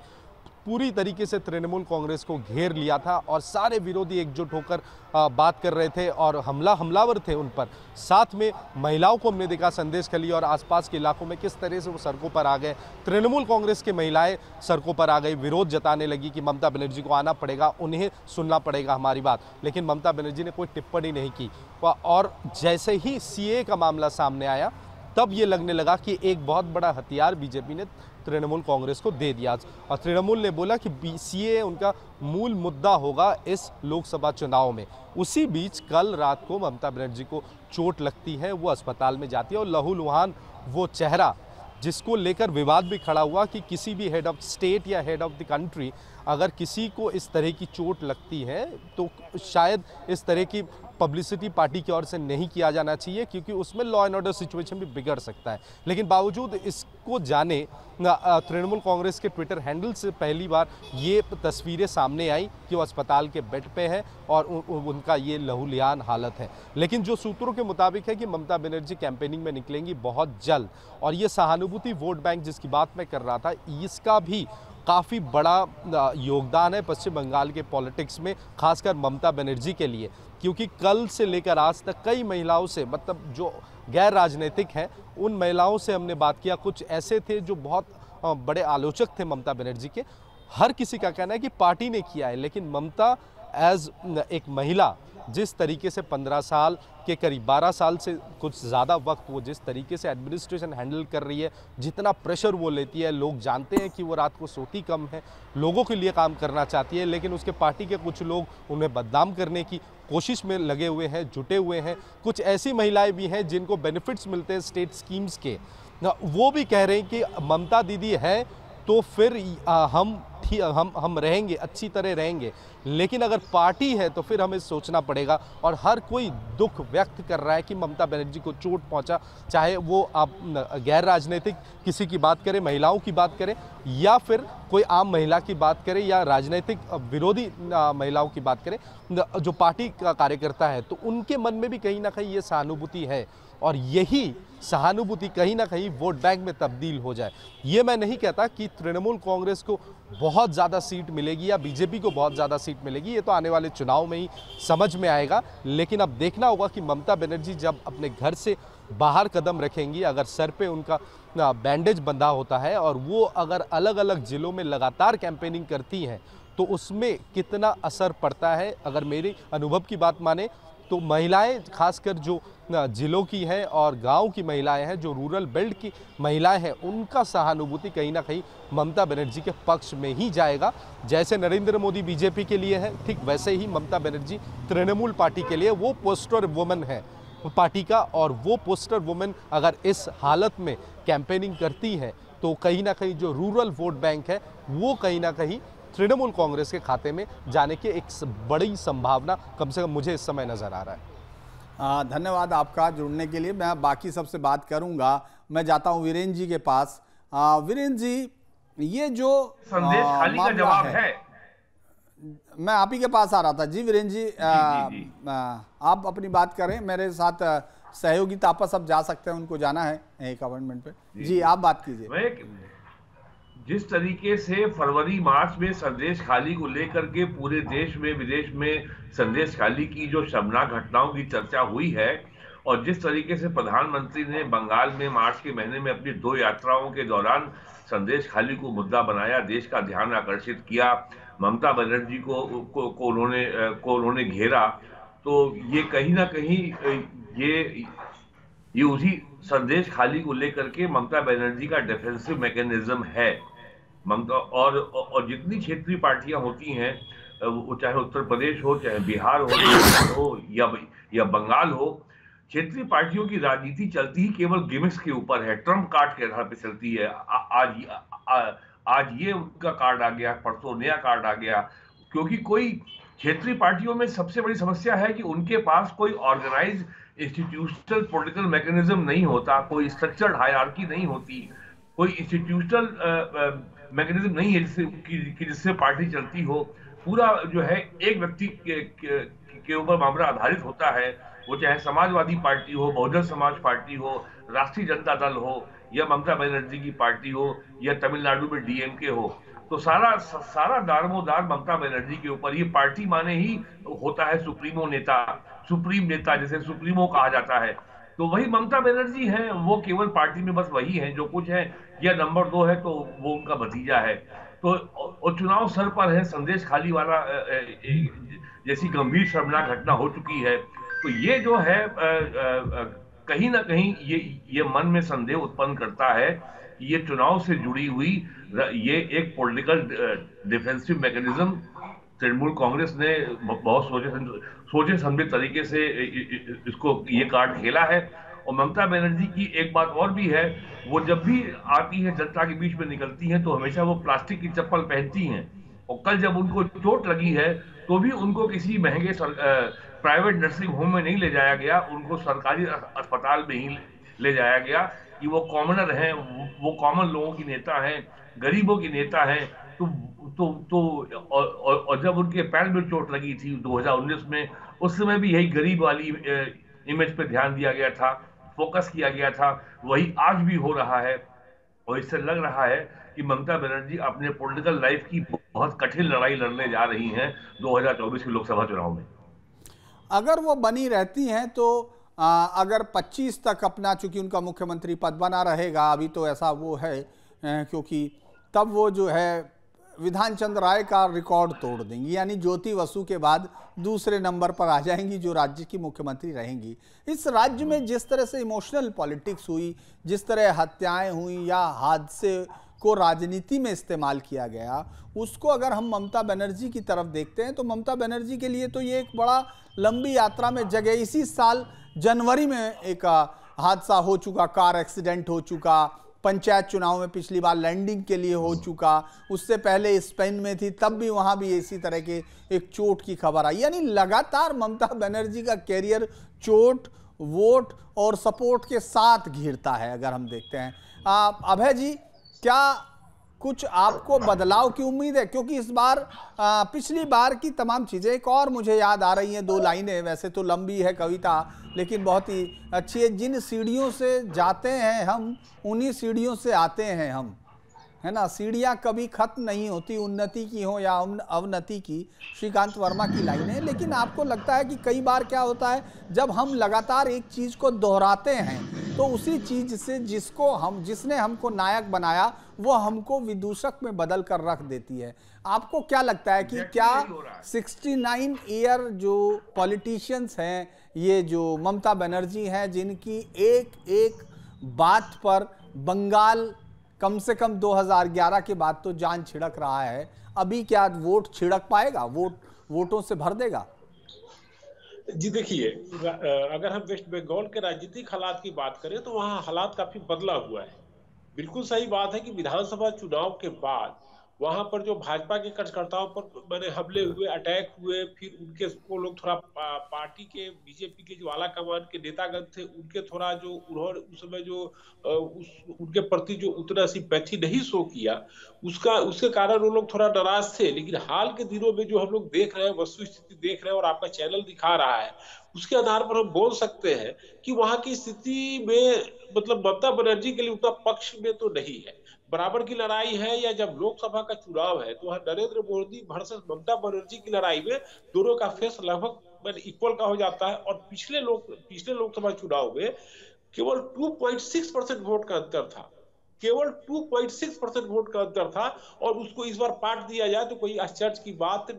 पूरी तरीके से तृणमूल कांग्रेस को घेर लिया था और सारे विरोधी एकजुट होकर बात कर रहे थे और हमला हमलावर थे उन पर। साथ में महिलाओं को हमने देखा, संदेश खली और आसपास के इलाकों में किस तरह से वो सड़कों पर आ गए। तृणमूल कांग्रेस की महिलाएँ सड़कों पर आ गई, विरोध जताने लगी कि ममता बनर्जी को आना पड़ेगा, उन्हें सुनना पड़ेगा हमारी बात। लेकिन ममता बनर्जी ने कोई टिप्पणी नहीं की। और जैसे ही सीए का मामला सामने आया, तब ये लगने लगा कि एक बहुत बड़ा हथियार बीजेपी ने तृणमूल कांग्रेस को दे दिया। और तृणमूल ने बोला कि बीसीए उनका मूल मुद्दा होगा इस लोकसभा चुनाव में। उसी बीच कल रात को ममता बनर्जी को चोट लगती है, वो अस्पताल में जाती है और लहू लुहान, वो चेहरा, जिसको लेकर विवाद भी खड़ा हुआ कि किसी भी हेड ऑफ़ स्टेट या हेड ऑफ़ द कंट्री अगर किसी को इस तरह की चोट लगती है तो शायद इस तरह की पब्लिसिटी पार्टी की ओर से नहीं किया जाना चाहिए, क्योंकि उसमें लॉ एंड ऑर्डर सिचुएशन भी बिगड़ सकता है। लेकिन बावजूद इसको जाने तृणमूल कांग्रेस के ट्विटर हैंडल से पहली बार ये तस्वीरें सामने आई कि वो अस्पताल के बेड पे हैं और उनका ये लहूलियान हालत है। लेकिन जो सूत्रों के मुताबिक है कि ममता बनर्जी कैंपेनिंग में निकलेंगी बहुत जल्द, और ये सहानुभूति वोट बैंक जिसकी बात मैं कर रहा था, इसका भी काफ़ी बड़ा योगदान है पश्चिम बंगाल के पॉलिटिक्स में, खासकर ममता बनर्जी के लिए। क्योंकि कल से लेकर आज तक कई महिलाओं से मतलब जो गैर राजनीतिक हैं, उन महिलाओं से हमने बात किया। कुछ ऐसे थे जो बहुत बड़े आलोचक थे ममता बनर्जी के। हर किसी का कहना है कि पार्टी ने किया है, लेकिन ममता एज एक महिला जिस तरीके से 15 साल के करीब 12 साल से कुछ ज़्यादा वक्त वो जिस तरीके से एडमिनिस्ट्रेशन हैंडल कर रही है, जितना प्रेशर वो लेती है, लोग जानते हैं कि वो रात को सोती कम है, लोगों के लिए काम करना चाहती है, लेकिन उसके पार्टी के कुछ लोग उन्हें बदनाम करने की कोशिश में लगे हुए हैं, जुटे हुए हैं। कुछ ऐसी महिलाएँ भी हैं जिनको बेनिफिट्स मिलते हैं स्टेट स्कीम्स के। वो भी कह रहे हैं कि ममता दीदी है तो फिर हम हम हम रहेंगे, अच्छी तरह रहेंगे। लेकिन अगर पार्टी है तो फिर हमें सोचना पड़ेगा और हर कोई दुख व्यक्त कर रहा है कि ममता बनर्जी को चोट पहुँचा, चाहे वो आप गैर राजनीतिक किसी की बात करें, महिलाओं की बात करें, या फिर कोई आम महिला की बात करें, या राजनीतिक विरोधी महिलाओं की बात करें जो पार्टी का कार्यकर्ता है तो उनके मन में भी कहीं ना कहीं ये सहानुभूति है। और यही सहानुभूति कहीं ना कहीं वोट बैंक में तब्दील हो जाए। ये मैं नहीं कहता कि तृणमूल कांग्रेस को बहुत ज़्यादा सीट मिलेगी या बीजेपी को बहुत ज़्यादा सीट मिलेगी, ये तो आने वाले चुनाव में ही समझ में आएगा। लेकिन अब देखना होगा कि ममता बनर्जी जब अपने घर से बाहर कदम रखेंगी, अगर सर पे उनका बैंडेज बंधा होता है और वो अगर अलग अलग ज़िलों में लगातार कैंपेनिंग करती हैं तो उसमें कितना असर पड़ता है? अगर मेरे अनुभव की बात माने तो महिलाएँ, खासकर जो जिलों की हैं और गाँव की महिलाएँ हैं, जो रूरल बेल्ट की महिलाएँ हैं, उनका सहानुभूति कहीं ना कहीं ममता बनर्जी के पक्ष में ही जाएगा। जैसे नरेंद्र मोदी बीजेपी के लिए है, ठीक वैसे ही ममता बनर्जी तृणमूल पार्टी के लिए वो पोस्टर वुमन है, पार्टी का, और वो पोस्टर वुमेन अगर इस हालत में कैंपेनिंग करती है तो कहीं ना कहीं जो रूरल वोट बैंक है, वो कहीं ना कहीं तृणमूल कांग्रेस के खाते में जाने की एक बड़ी संभावना कम से कम मुझे इस समय नज़र आ रहा है। धन्यवाद आपका जुड़ने के लिए। मैं बाकी सबसे बात करूँगा। मैं जाता हूँ वीरेंद्र जी के पास। वीरेंद्र जी ये जो संदेश खाली का जवाब है, है। मैं आप ही के पास आ रहा था। जी वीरेंद्र जी, आ, जी, जी। आ, आप अपनी बात करें। मेरे साथ सहयोगी तापस अब जा सकते हैं उनको जाना है एक अपॉइंटमेंट पे। जी, जी आप बात कीजिए। जिस तरीके से फरवरी मार्च में संदेश खाली को लेकर के पूरे देश में विदेश में संदेश खाली की जो शर्मनाक घटनाओं की चर्चा हुई है और जिस तरीके से प्रधानमंत्री ने बंगाल में मार्च के महीने में अपनी दो यात्राओं के दौरान संदेश खाली को मुद्दा बनाया देश का ध्यान आकर्षित किया ममता बनर्जी को को, को उन्होंने को उन्होंने घेरा तो ये कहीं ना कहीं ये ये उसी संदेश खाली को लेकर के ममता बनर्जी का डिफेंसिव मैकेनिज्म है। ममता और और जितनी क्षेत्रीय पार्टियाँ होती हैं चाहे उत्तर प्रदेश हो चाहे बिहार हो हो या या बंगाल हो क्षेत्रीय पार्टियों की राजनीति चलती ही केवल गिमिक्स के ऊपर है। ट्रंप कार्ड के आधार पर चलती है। आ, आज आ, आज ये उनका कार्ड आ गया परसों नया कार्ड आ गया। क्योंकि कोई क्षेत्रीय पार्टियों में सबसे बड़ी समस्या है कि उनके पास कोई ऑर्गेनाइज इंस्टीट्यूशनल पॉलिटिकल मैकेनिज्म नहीं होता कोई स्ट्रक्चर्ड हायरार्की नहीं होती कोई इंस्टीट्यूशनल मैकेनिज्म नहीं है जिससे कि जिससे पार्टी चलती हो। पूरा जो है एक व्यक्ति के, ऊपर मामला आधारित होता है। वो चाहे समाजवादी पार्टी हो बहुजन समाज पार्टी हो राष्ट्रीय जनता दल हो या ममता बनर्जी की पार्टी हो या तमिलनाडु में डीएमके हो तो सारा सारा दारमोदार ममता बनर्जी के ऊपर ये पार्टी माने ही होता है सुप्रीमो नेता सुप्रीम नेता जिसे सुप्रीमो कहा जाता है। तो वही ममता बनर्जी है वो केवल पार्टी में बस वही है जो कुछ है या नंबर दो है तो वो उनका भतीजा है। तो और चुनाव सर पर है, संदेश खाली वाला जैसी गंभीर शर्मनाक घटना हो चुकी है। तो ये जो है कहीं ना कहीं ये ये मन में संदेह उत्पन्न करता है कि ये चुनाव से जुड़ी हुई ये एक political defensive mechanism Trinamool Congress ने बहुत सोचे सोचे समझे तरीके से इसको ये कार्ड खेला है। और ममता बनर्जी की एक बात और भी है वो जब भी आती है जनता के बीच में निकलती हैं तो हमेशा वो प्लास्टिक की चप्पल पहनती हैं। और कल जब उनको चोट लगी है तो भी उनको किसी महँगे प्राइवेट नर्सिंग होम में नहीं ले जाया गया उनको सरकारी अस्पताल में ही ले जाया गया कि वो कॉमनर हैं वो कॉमन लोगों की नेता हैं गरीबों की नेता हैं तो तो तो और, और, जब उनके पैर में चोट लगी थी 2019 में उस समय भी यही गरीब वाली इमेज पे ध्यान दिया गया था। फोकस किया गया था वही आज भी हो रहा है। और इससे लग रहा है कि ममता बनर्जी अपने पॉलिटिकल लाइफ की बहुत कठिन लड़ाई लड़ने जा रही हैं 2024 के लोकसभा चुनाव में। अगर वो बनी रहती हैं तो आ, अगर 25 तक अपना चूँकि उनका मुख्यमंत्री पद बना रहेगा अभी तो ऐसा वो है क्योंकि तब वो जो है विधान चंद्र राय का रिकॉर्ड तोड़ देंगी, यानी ज्योति वसु के बाद दूसरे नंबर पर आ जाएँगी, जो राज्य की मुख्यमंत्री रहेंगी। इस राज्य में जिस तरह से इमोशनल पॉलिटिक्स हुई, जिस तरह हत्याएँ हुई या हादसे को राजनीति में इस्तेमाल किया गया, उसको अगर हम ममता बनर्जी की तरफ़ देखते हैं तो ममता बनर्जी के लिए तो ये एक बड़ा लंबी यात्रा में जगह। इसी साल जनवरी में एक हादसा हो चुका, कार एक्सीडेंट हो चुका पंचायत चुनाव में पिछली बार लैंडिंग के लिए हो चुका उससे पहले स्पेन में थी तब भी वहाँ भी इसी तरह के एक चोट की खबर आई। यानी लगातार ममता बनर्जी का कैरियर चोट वोट और सपोर्ट के साथ घिरता है अगर हम देखते हैं। अभय जी क्या कुछ आपको बदलाव की उम्मीद है? क्योंकि इस बार आ, पिछली बार की तमाम चीज़ें एक और मुझे याद आ रही हैं। दो लाइनें वैसे तो लंबी है कविता लेकिन बहुत ही अच्छी है। जिन सीढ़ियों से जाते हैं हम उन्हीं सीढ़ियों से आते हैं हम। है ना सीढ़ियाँ कभी खत्म नहीं होती उन्नति की हो या अवनति की श्रीकांत वर्मा की लाइन है लेकिन आपको लगता है कि कई बार क्या होता है जब हम लगातार एक चीज़ को दोहराते हैं तो उसी चीज़ से जिसको हम जिसने हमको नायक बनाया वो हमको विदूषक में बदल कर रख देती है आपको क्या लगता है कि क्या यही हो रहा है। 69 ईयर जो पॉलिटिशियंस हैं ये जो ममता बनर्जी हैं जिनकी एक एक बात पर बंगाल कम से कम 2011 के बाद तो जान छिड़क रहा है। अभी क्या वोट छिड़क पाएगा? वोट, वोटों से भर देगा? जी देखिए, अगर हम वेस्ट बंगाल के राजनीतिक हालात की बात करें तो वहाँ हालात काफ़ी बदला हुआ है। बिल्कुल सही बात है कि विधानसभा चुनाव के बाद वहाँ पर जो भाजपा के कार्यकर्ताओं पर मैंने हमले हुए अटैक हुए फिर उनके वो लोग थोड़ा पा, पार्टी के बीजेपी के जो आला कमान के नेतागण थे उनके थोड़ा जो उन्होंने उस समय जो उस उनके प्रति जो उतना सिंपैथी नहीं शो किया उसका उसके कारण वो लोग थोड़ा नाराज़ थे। लेकिन हाल के दिनों में जो हम लोग देख रहे हैं वस्तु स्थिति देख रहे हैं और आपका चैनल दिखा रहा है उसके आधार पर हम बोल सकते हैं कि वहाँ की स्थिति में मतलब ममता बनर्जी के लिए उतना पक्ष में तो नहीं है। बराबर की लड़ाई है या जब लोकसभा का चुनाव है तो नरेंद्र मोदी वर्सेस ममता बनर्जी की लड़ाई में दोनों का फेस लगभग इक्वल का हो जाता है और पिछले लोक, पिछले लोकसभा चुनाव में केवल 2.6 परसेंट वोट का अंतर था। केवल 2.6 परसेंट वोट का अंतर था और उसको इस बार पार्ट दिया जाए तो कोई आश्चर्य की बात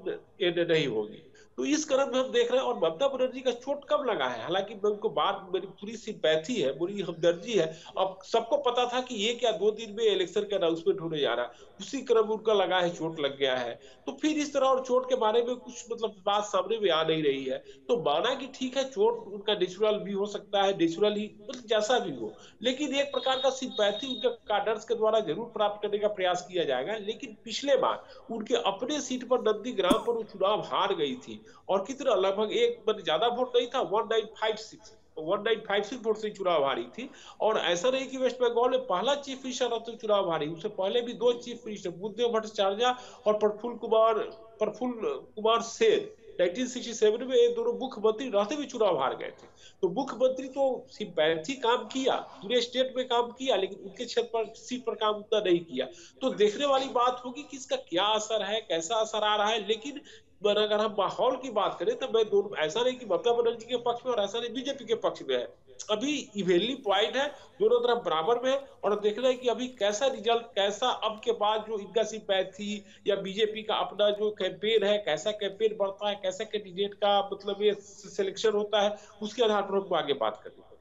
नहीं होगी। तो इस क्रम में हम देख रहे हैं, और ममता बनर्जी का चोट कब लगा है? हालाँकि मैं उनको बात, मेरी पूरी सिंपैथी है बुरी हमदर्जी है। अब सबको पता था कि ये क्या दो दिन में इलेक्शन का अनाउंसमेंट होने जा रहा है। उसी क्रम उनका लगा है चोट लग गया है। तो फिर इस तरह और चोट के बारे में कुछ मतलब बात सामने में आ नहीं रही है। तो माना कि ठीक है चोट उनका नेचुरल भी हो सकता है नेचुरल ही मतलब जैसा भी हो। लेकिन एक प्रकार का सिंपैथी उनके कार्डर्स के द्वारा ज़रूर प्राप्त करने का प्रयास किया जाएगा। लेकिन पिछले बार उनके अपने सीट पर नंदी ग्राम पर वो चुनाव हार गई थी। और कितना? लगभग एक मतलब ज़्यादा वोट नहीं था one nine five six one nine five six vote से चुनाव हारी थी। और ऐसा नहीं कि वेस्ट बंगाल में पहला चीफ मिनिस्टर रहते हुए चुनाव हारी। उससे पहले भी दो चीफ मिनिस्टर, बुद्धदेव भट्टाचार्य और प्रफुल्ल कुमार प्रफुल्ल कुमार सेन। 1967 में ये दोनों मुख्यमंत्री रहते हुए चुनाव हार गए थे। तो मुख्यमंत्री तो सिंपैथी काम किया, पूरे स्टेट में काम किया, लेकिन उनके क्षेत्र पर, सीट पर काम उतना नहीं किया। तो देखने वाली बात होगी कि इसका क्या असर है, कैसा असर आ रहा है, लेकिन पर अगर हम माहौल की बात करें तो मैं दोनों, ऐसा नहीं कि ममता बनर्जी के पक्ष में और ऐसा नहीं, बीजेपी के पक्ष में है। अभी इवेनली पॉइंट है, दोनों तरफ़ बराबर में है, और देखना है कि अभी कैसा रिज़ल्ट, कैसा अब के बाद जो इनका सिंपैथी या बीजेपी का अपना जो कैंपेन है, कैसा कैंपेन बढ़ता है, कैसा कैंडिडेट का मतलब ये सिलेक्शन होता है, उसके आधार पर हमको आगे बात करनी पड़ेगी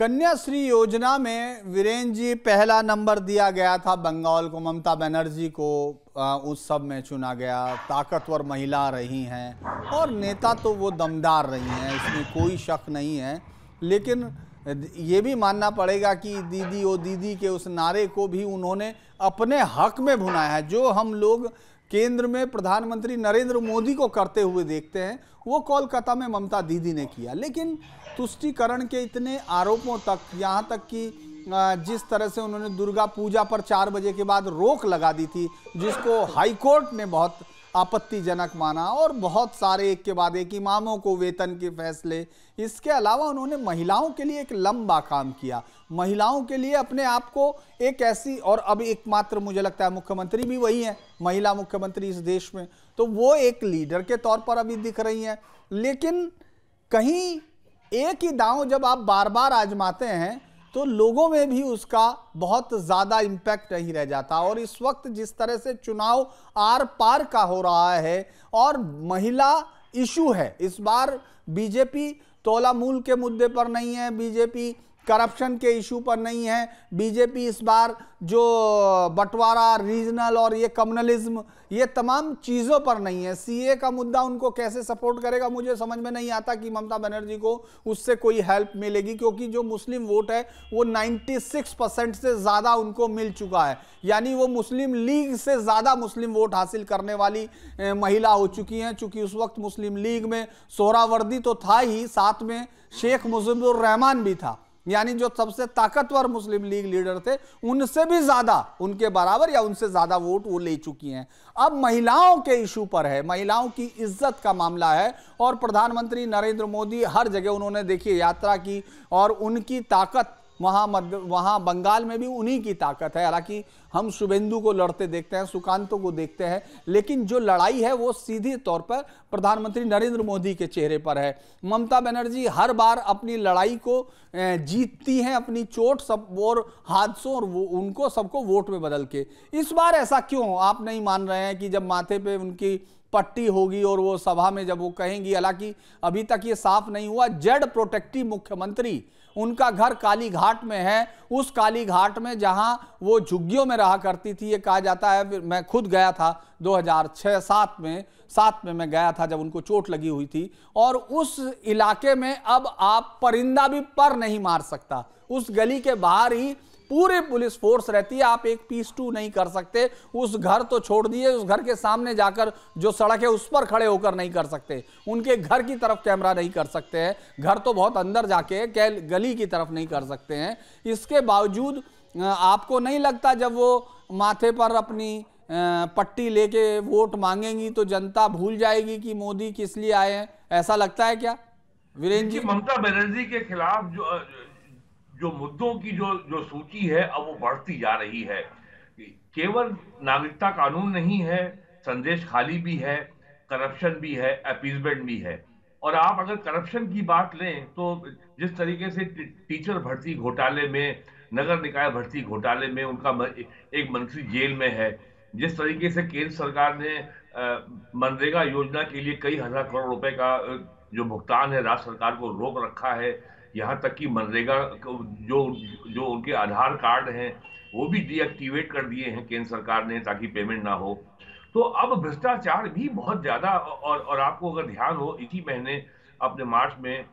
कन्याश्री योजना में वीरेन जी, पहला नंबर दिया गया था बंगाल को, ममता बनर्जी को। उस सब में चुना गया। ताकतवर महिला रही हैं और नेता तो वो दमदार रही हैं, इसमें कोई शक नहीं है। लेकिन ये भी मानना पड़ेगा कि दीदी ओ दीदी के उस नारे को भी उन्होंने अपने हक में भुनाया है। जो हम लोग केंद्र में प्रधानमंत्री नरेंद्र मोदी को करते हुए देखते हैं, वो कोलकाता में ममता दीदी ने किया। लेकिन तुष्टिकरण के इतने आरोपों तक, यहाँ तक कि जिस तरह से उन्होंने दुर्गा पूजा पर चार बजे के बाद रोक लगा दी थी, जिसको हाईकोर्ट ने बहुत आपत्तिजनक माना और बहुत सारे एक के बाद एक इमामों को वेतन के फैसले। इसके अलावा उन्होंने महिलाओं के लिए एक लंबा काम किया। महिलाओं के लिए अपने आप को एक ऐसी और अब एकमात्र मुझे लगता है मुख्यमंत्री भी वही है, महिला मुख्यमंत्री इस देश में। तो वो एक लीडर के तौर पर अभी दिख रही हैं। लेकिन कहीं एक ही दांव जब आप बार बार आजमाते हैं तो लोगों में भी उसका बहुत ज़्यादा इम्पैक्ट नहीं रह जाता। और इस वक्त जिस तरह से चुनाव आर पार का हो रहा है और महिला इशू है, इस बार बीजेपी तोला मूल के मुद्दे पर नहीं है। बीजेपी करप्शन के इशू पर नहीं है। बीजेपी इस बार जो बंटवारा, रीजनल और ये कम्युनलिज्म, ये तमाम चीज़ों पर नहीं है। सीए का मुद्दा उनको कैसे सपोर्ट करेगा मुझे समझ में नहीं आता कि ममता बनर्जी को उससे कोई हेल्प मिलेगी, क्योंकि जो मुस्लिम वोट है वो 96 परसेंट से ज़्यादा उनको मिल चुका है। यानी वो मुस्लिम लीग से ज़्यादा मुस्लिम वोट हासिल करने वाली महिला हो चुकी हैं, चूँकि उस वक्त मुस्लिम लीग में सोरावर्दी तो था ही, साथ में शेख मुजिबुर रहमान भी था। यानी जो सबसे ताकतवर मुस्लिम लीग लीडर थे, उनसे भी ज़्यादा, उनके बराबर या उनसे ज़्यादा वोट वो ले चुकी हैं। अब महिलाओं के इशू पर है, महिलाओं की इज़्ज़त का मामला है और प्रधानमंत्री नरेंद्र मोदी हर जगह उन्होंने देखिए यात्रा की और उनकी ताकत वहाँ मध्य वहाँ बंगाल में भी उन्हीं की ताकत है। हालाँकि हम शुभेंदु को लड़ते देखते हैं, सुकांतों को देखते हैं, लेकिन जो लड़ाई है वो सीधे तौर पर प्रधानमंत्री नरेंद्र मोदी के चेहरे पर है। ममता बनर्जी हर बार अपनी लड़ाई को जीतती हैं, अपनी चोट सब और हादसों और वो, उनको सबको वोट में बदल के। इस बार ऐसा क्यों? आप नहीं मान रहे हैं कि जब माथे पे उनकी पट्टी होगी और वो सभा में जब वो कहेंगी, हालाँकि अभी तक ये साफ़ नहीं हुआ। जेड प्रोटेक्टिव मुख्यमंत्री उनका घर काली घाट में है। उस काली घाट में जहाँ वो झुग्गियों में रहा करती थी, ये कहा जाता है मैं खुद गया था 2006-7 में। सात में मैं गया था जब उनको चोट लगी हुई थी। और उस इलाके में अब आप परिंदा भी पर नहीं मार सकता। उस गली के बाहर ही पूरे पुलिस फोर्स रहती है, आप एक पीस टू नहीं कर सकते। उस घर तो छोड़ दिए, उस घर के सामने जाकर जो सड़क है उस पर खड़े होकर नहीं कर सकते। उनके घर की तरफ़ कैमरा नहीं कर सकते हैं। घर तो बहुत अंदर जाके गली की तरफ़ नहीं कर सकते हैं। इसके बावजूद आपको नहीं लगता जब वो माथे पर अपनी पट्टी लेके वोट मांगेंगी तो जनता भूल जाएगी कि मोदी किस लिए आए हैं? ऐसा लगता है क्या? वीरेंद्र जी? ममता बनर्जी के खिलाफ जो जो मुद्दों की जो जो सूची है, अब वो बढ़ती जा रही है। केवल नागरिकता कानून नहीं है, संदेश खाली भी है करप्शन भी है अपीजमेंट भी है। और आप अगर करप्शन की बात लें तो जिस तरीके से टीचर भर्ती घोटाले में, नगर निकाय भर्ती घोटाले में उनका एक मंत्री जेल में है, जिस तरीके से केंद्र सरकार ने मनरेगा योजना के लिए कई हज़ार करोड़ रुपए का जो भुगतान है, राज्य सरकार को रोक रखा है यहाँ तक कि मनरेगा जो जो उनके आधार कार्ड हैं, वो भी डीएक्टिवेट कर दिए हैं केंद्र सरकार ने ताकि पेमेंट ना हो। तो अब भ्रष्टाचार भी बहुत ज़्यादा और और आपको अगर ध्यान हो, इसी महीने अपने मार्च में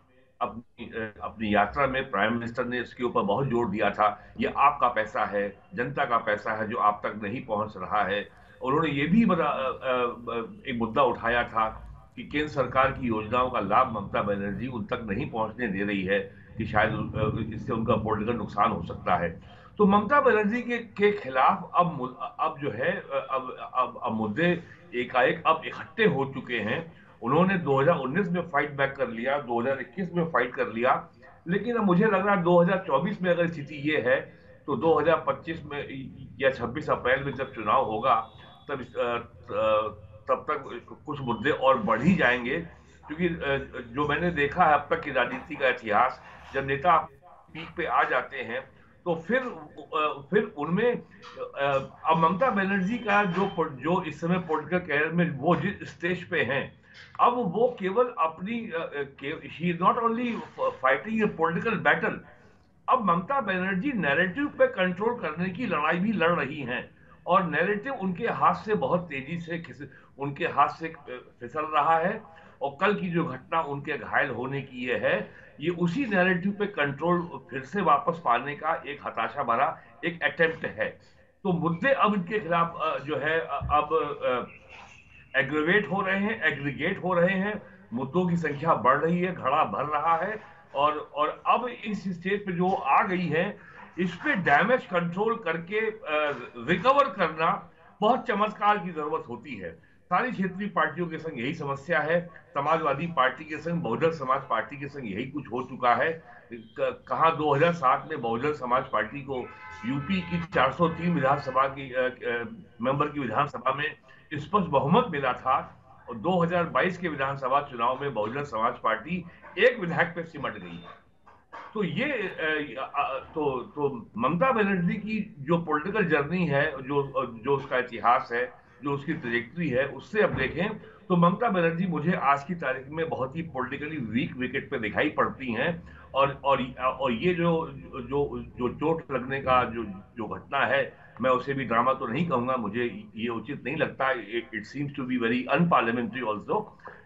अपनी अपनी यात्रा में प्राइम मिनिस्टर ने इसके ऊपर बहुत ज़ोर दिया था, ये आपका पैसा है, जनता का पैसा है जो आप तक नहीं पहुँच रहा है। उन्होंने ये भी बड़ा एक मुद्दा उठाया था कि केंद्र सरकार की योजनाओं का लाभ ममता बनर्जी उन तक नहीं पहुँचने दे रही है कि शायद इससे उनका पॉलिटिकल नुकसान हो सकता है। तो ममता बनर्जी के के खिलाफ अब अब जो है अब अब अब मुद्दे एकाएक अब इकट्ठे हो चुके हैं। उन्होंने 2019 में फाइट बैक कर लिया 2021 में फाइट कर लिया। लेकिन अब मुझे लग रहा है 2024 में अगर स्थिति ये है तो 2025 में या 26 अप्रैल में जब चुनाव होगा, तब तब तक कुछ मुद्दे और बढ़ ही जाएँगे। क्योंकि जो मैंने देखा है अब तक की राजनीति का इतिहास, जब नेता पीक पे आ जाते हैं तो फिर फिर उनमें अब ममता बनर्जी का जो जो इस समय पॉलिटिकल कैरियर में वो जिस स्टेज पे हैं, अब वो केवल अपनी ही not only fighting a political battle अब ममता बनर्जी नैरेटिव पे कंट्रोल करने की लड़ाई भी लड़ रही हैं। और नैरेटिव उनके हाथ से बहुत तेज़ी से उनके हाथ से फिसल रहा है और कल की जो घटना उनके घायल होने की ये है, ये उसी नैरेटिव पे कंट्रोल फिर से वापस पाने का एक हताशा भरा एक अटेम्प्ट है। तो मुद्दे अब इनके खिलाफ जो है अब एग्रीवेट हो रहे हैं एग्रीगेट हो रहे हैं, मुद्दों की संख्या बढ़ रही है, घड़ा भर रहा है और और अब इस स्टेज पे जो आ गई है इस पे डैमेज कंट्रोल करके रिकवर करना बहुत चमत्कार की ज़रूरत होती है। सारी क्षेत्रीय पार्टियों के संग यही समस्या है। समाजवादी पार्टी के संग, बहुजन समाज पार्टी के संग यही कुछ हो चुका है। कहा 2007 में बहुजन समाज पार्टी को यूपी की 403 विधानसभा की मेंबर की विधानसभा में स्पष्ट बहुमत मिला था और 2022 के विधानसभा चुनाव में बहुजन समाज पार्टी एक विधायक पे सिमट गई। तो ये तो तो ममता बनर्जी की जो पॉलिटिकल जर्नी है, जो जो उसका इतिहास है, जो उसकी ट्रेजेक्ट्री है, उससे अब देखें तो ममता बनर्जी मुझे आज की तारीख में बहुत ही पॉलिटिकली वीक विकेट पे दिखाई पड़ती हैं। और और और ये जो जो जो चोट लगने का जो जो घटना है, मैं उसे भी ड्रामा तो नहीं कहूँगा, मुझे ये उचित नहीं लगता। It seems to be very unparliamentary also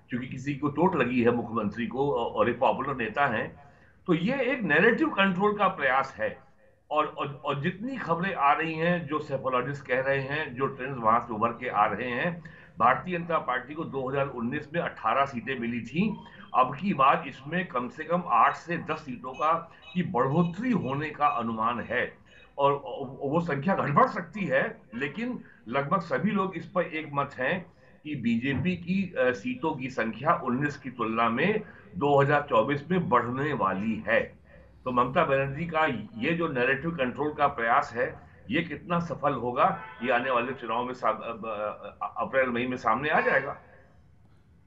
क्योंकि किसी को चोट लगी है मुख्यमंत्री को, और एक पॉपुलर नेता हैं। तो ये एक नैरेटिव कंट्रोल का प्रयास है। और और, जितनी खबरें आ रही हैं जो सेफोलॉजिस्ट कह रहे हैं जो ट्रेंड्स वहाँ से उभर के आ रहे हैं भारतीय जनता पार्टी को 2019 में 18 सीटें मिली थी। अब की बात इसमें कम से कम 8 से 10 सीटों का की बढ़ोतरी होने का अनुमान है। और वो संख्या बढ़ सकती है लेकिन लगभग सभी लोग इस पर एक मत हैं कि बीजेपी की सीटों की संख्या 19 की तुलना में 2024 में बढ़ने वाली है। तो ममता बनर्जी का ये जो नैरेटिव कंट्रोल का प्रयास है ये कितना सफल होगा? ये आने वाले चुनाव में अप्रैल मई में सामने आ जाएगा।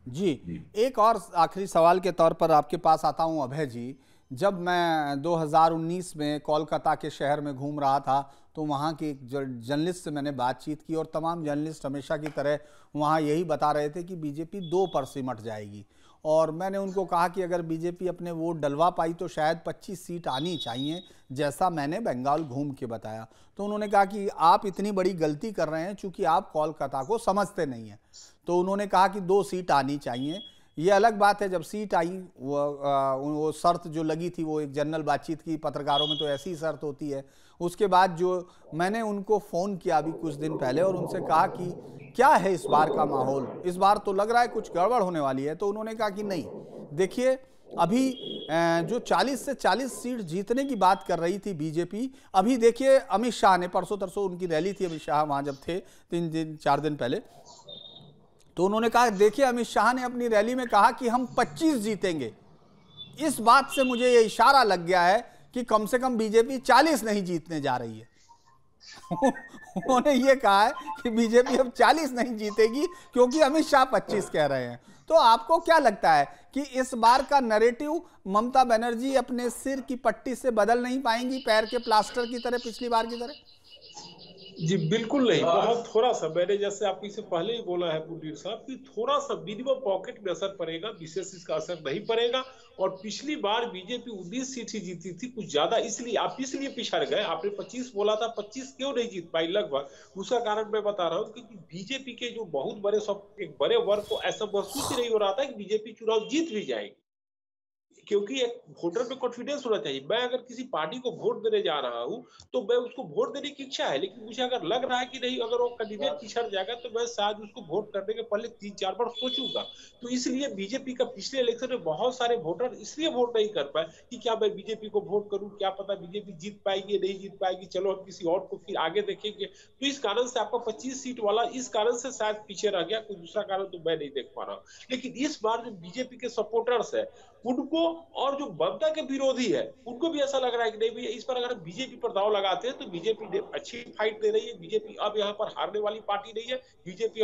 जी, जी। एक और आखिरी सवाल के तौर पर आपके पास आता हूँ अभय जी। जब मैं 2019 में कोलकाता के शहर में घूम रहा था तो वहाँ के एक जर्नलिस्ट से मैंने बातचीत की और तमाम जर्नलिस्ट हमेशा की तरह वहाँ यही बता रहे थे कि बीजेपी दो पर सिमट जाएगी। और मैंने उनको कहा कि अगर बीजेपी अपने वोट डलवा पाई तो शायद 25 सीट आनी चाहिए, जैसा मैंने बंगाल घूम के बताया। तो उन्होंने कहा कि आप इतनी बड़ी गलती कर रहे हैं, चूँकि आप कोलकाता को समझते नहीं हैं। तो उन्होंने कहा कि दो सीट आनी चाहिए ये अलग बात है जब सीट आई वो आ, वो शर्त जो लगी थी वो एक जनरल बातचीत की पत्रकारों में तो ऐसी ही शर्त होती है। उसके बाद जो मैंने उनको फ़ोन किया अभी कुछ दिन पहले और उनसे कहा कि क्या है इस बार का माहौल? इस बार तो लग रहा है कुछ गड़बड़ होने वाली है। तो उन्होंने कहा कि नहीं देखिए अभी जो 40 से 40 सीट जीतने की बात कर रही थी बीजेपी अभी देखिए अमित शाह ने परसों तरसों उनकी रैली थी अमित शाह वहाँ जब थे तीन दिन चार दिन पहले तो उन्होंने कहा, देखिए, अमित शाह ने अपनी रैली में कहा कि हम 25 जीतेंगे। इस बात से मुझे ये इशारा लग गया है कि कम से कम बीजेपी 40 नहीं जीतने जा रही है। उन्होंने ये कहा है कि बीजेपी अब 40 नहीं जीतेगी क्योंकि अमित शाह 25 कह रहे हैं। तो आपको क्या लगता है कि इस बार का नरेटिव ममता बनर्जी अपने सिर की पट्टी से बदल नहीं पाएँगी पैर के प्लास्टर की तरह, पिछली बार की तरह? जी बिल्कुल नहीं बहुत थोड़ा सा मैंने जैसे आपको इसे पहले ही बोला है पुनीर साहब कि थोड़ा सा मिनिमम पॉकेट में असर पड़ेगा विशेष इसका असर नहीं पड़ेगा और पिछली बार बीजेपी उन्नीस सीट ही जीती थी कुछ ज़्यादा इसलिए आप इसलिए पिछड़ गए आपने 25 बोला था 25 क्यों नहीं जीत पाई लगभग? उसका कारण मैं बता रहा हूँ क्योंकि बीजेपी के जो बहुत बड़े सब एक बड़े वर्ग को ऐसा महसूस ही नहीं हो रहा था कि बीजेपी चुनाव जीत भी जाएगी। क्योंकि एक वोटर में कॉन्फिडेंस होना चाहिए। मैं अगर किसी पार्टी को वोट देने जा रहा हूँ तो मैं उसको वोट देने की इच्छा है, लेकिन मुझे अगर लग रहा है कि नहीं, अगर वो कैंडिडेट पिछड़ जाएगा तो मैं शायद उसको वोट करने के पहले तीन चार बार सोचूँगा। तो इसलिए बीजेपी का पिछले इलेक्शन में बहुत सारे वोटर इसलिए वोट नहीं कर पाए कि क्या मैं बीजेपी को वोट करूँ, क्या पता बीजेपी जीत पाएगी, नहीं जीत पाएगी, चलो हम किसी और को फिर आगे देखेंगे। तो इस कारण से आपका पच्चीस सीट वाला, इस कारण से शायद पीछे रह गया, कोई दूसरा कारण तो मैं नहीं देख पा रहा हूँ। लेकिन इस बार जो बीजेपी के सपोर्टर्स है उनको और जो ममता के विरोधी है, उनको भी ऐसा लग रहा है कि नहीं भैया, इस पर अगर बीजेपी पर दाव लगाते हैं तो बीजेपी अच्छी फाइट दे रही है। बीजेपी अब यहाँ पर हारने वाली पार्टी नहीं है। बीजेपी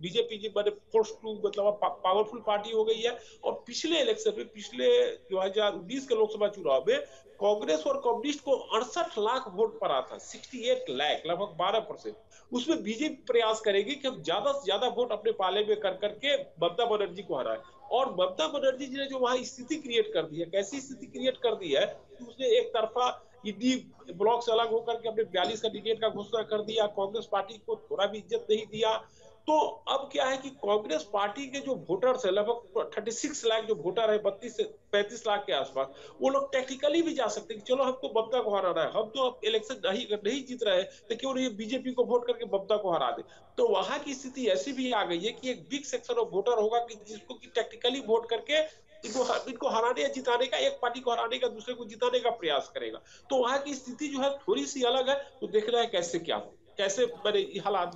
बीजेपी जी बड़े फोर्स टू मतलब पावरफुल पार्टी हो गई है। और पिछले इलेक्शन में, पिछले 2019 के लोकसभा चुनाव में कांग्रेस और कम्युनिस्ट को अड़सठ लाख वोट पर आता 68 लाख, लगभग 12 परसेंट। उसमें बीजेपी प्रयास करेगी कि हम ज़्यादा से ज़्यादा वोट अपने पाले में कर करके ममता बनर्जी को हराए। और ममता बनर्जी जी ने जो वहाँ स्थिति क्रिएट कर दी है, कैसी स्थिति क्रिएट कर दी है कि उसने एक तरफा ईडी ब्लॉक से अलग होकर के अपने बयालीस कैंडिडेट का घोषणा कर दिया, कांग्रेस पार्टी को थोड़ा भी इज़्ज़त नहीं दिया तो अब क्या है कि कांग्रेस पार्टी के जो वोटर्स है, लगभग 36 लाख जो वोटर है, बत्तीस से पैंतीस लाख के आसपास, वो लोग टेक्निकली भी जा सकते हैं चलो हमको ममता को हराना है, हम तो अब इलेक्शन नहीं नहीं जीत रहे तो क्यों नहीं बीजेपी को वोट करके ममता को हरा दे? तो वहाँ की स्थिति ऐसी भी आ गई है कि एक बिग सेक्शन ऑफ़ वोटर होगा कि जिसको की टेक्निकली वोट करके इनको इनको हराने या जिताने का, एक पार्टी को हराने का, दूसरे को जिताने का प्रयास करेगा। तो वहाँ की स्थिति जो है थोड़ी सी अलग है तो देखना है कैसे क्या हो, कैसे मैंने हालात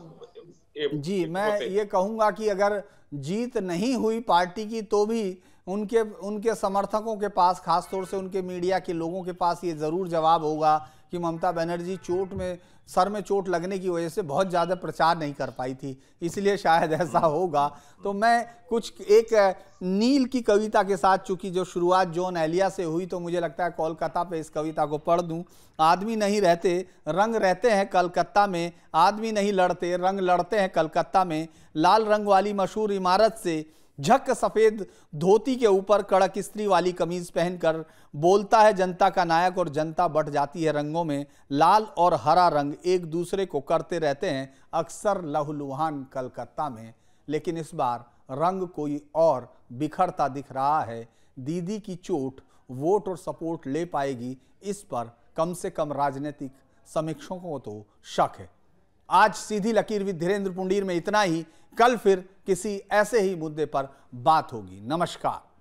जी मैं ये कहूँगा कि अगर जीत नहीं हुई पार्टी की तो भी उनके उनके समर्थकों के पास खासतौर से उनके मीडिया के लोगों के पास ये ज़रूर जवाब होगा कि ममता बनर्जी चोट में सर में चोट लगने की वजह से बहुत ज़्यादा प्रचार नहीं कर पाई थी इसलिए शायद ऐसा होगा। तो मैं कुछ एक नील की कविता के साथ चूँकि जो शुरुआत जोन एलिया से हुई तो मुझे लगता है कोलकाता पे इस कविता को पढ़ दूँ। आदमी नहीं रहते रंग रहते हैं कलकत्ता में। आदमी नहीं लड़ते रंग लड़ते हैं कलकत्ता में। लाल रंग वाली मशहूर इमारत से झक सफ़ेद धोती के ऊपर कड़क स्त्री वाली कमीज पहनकर बोलता है, जनता का नायक और जनता बट जाती है रंगों में। लाल और हरा रंग एक दूसरे को करते रहते हैं, अक्सर लहलुहान कलकत्ता में। लेकिन इस बार रंग कोई और बिखरता दिख रहा है। दीदी की चोट, वोट और सपोर्ट ले पाएगी। इस पर कम से कम राजनीतिक समीक्षकों को तो शक है। आज सीधी लकीर विद धीरेन्द्र पुंडीर में इतना ही। कल फिर किसी ऐसे ही मुद्दे पर बात होगी। नमस्कार।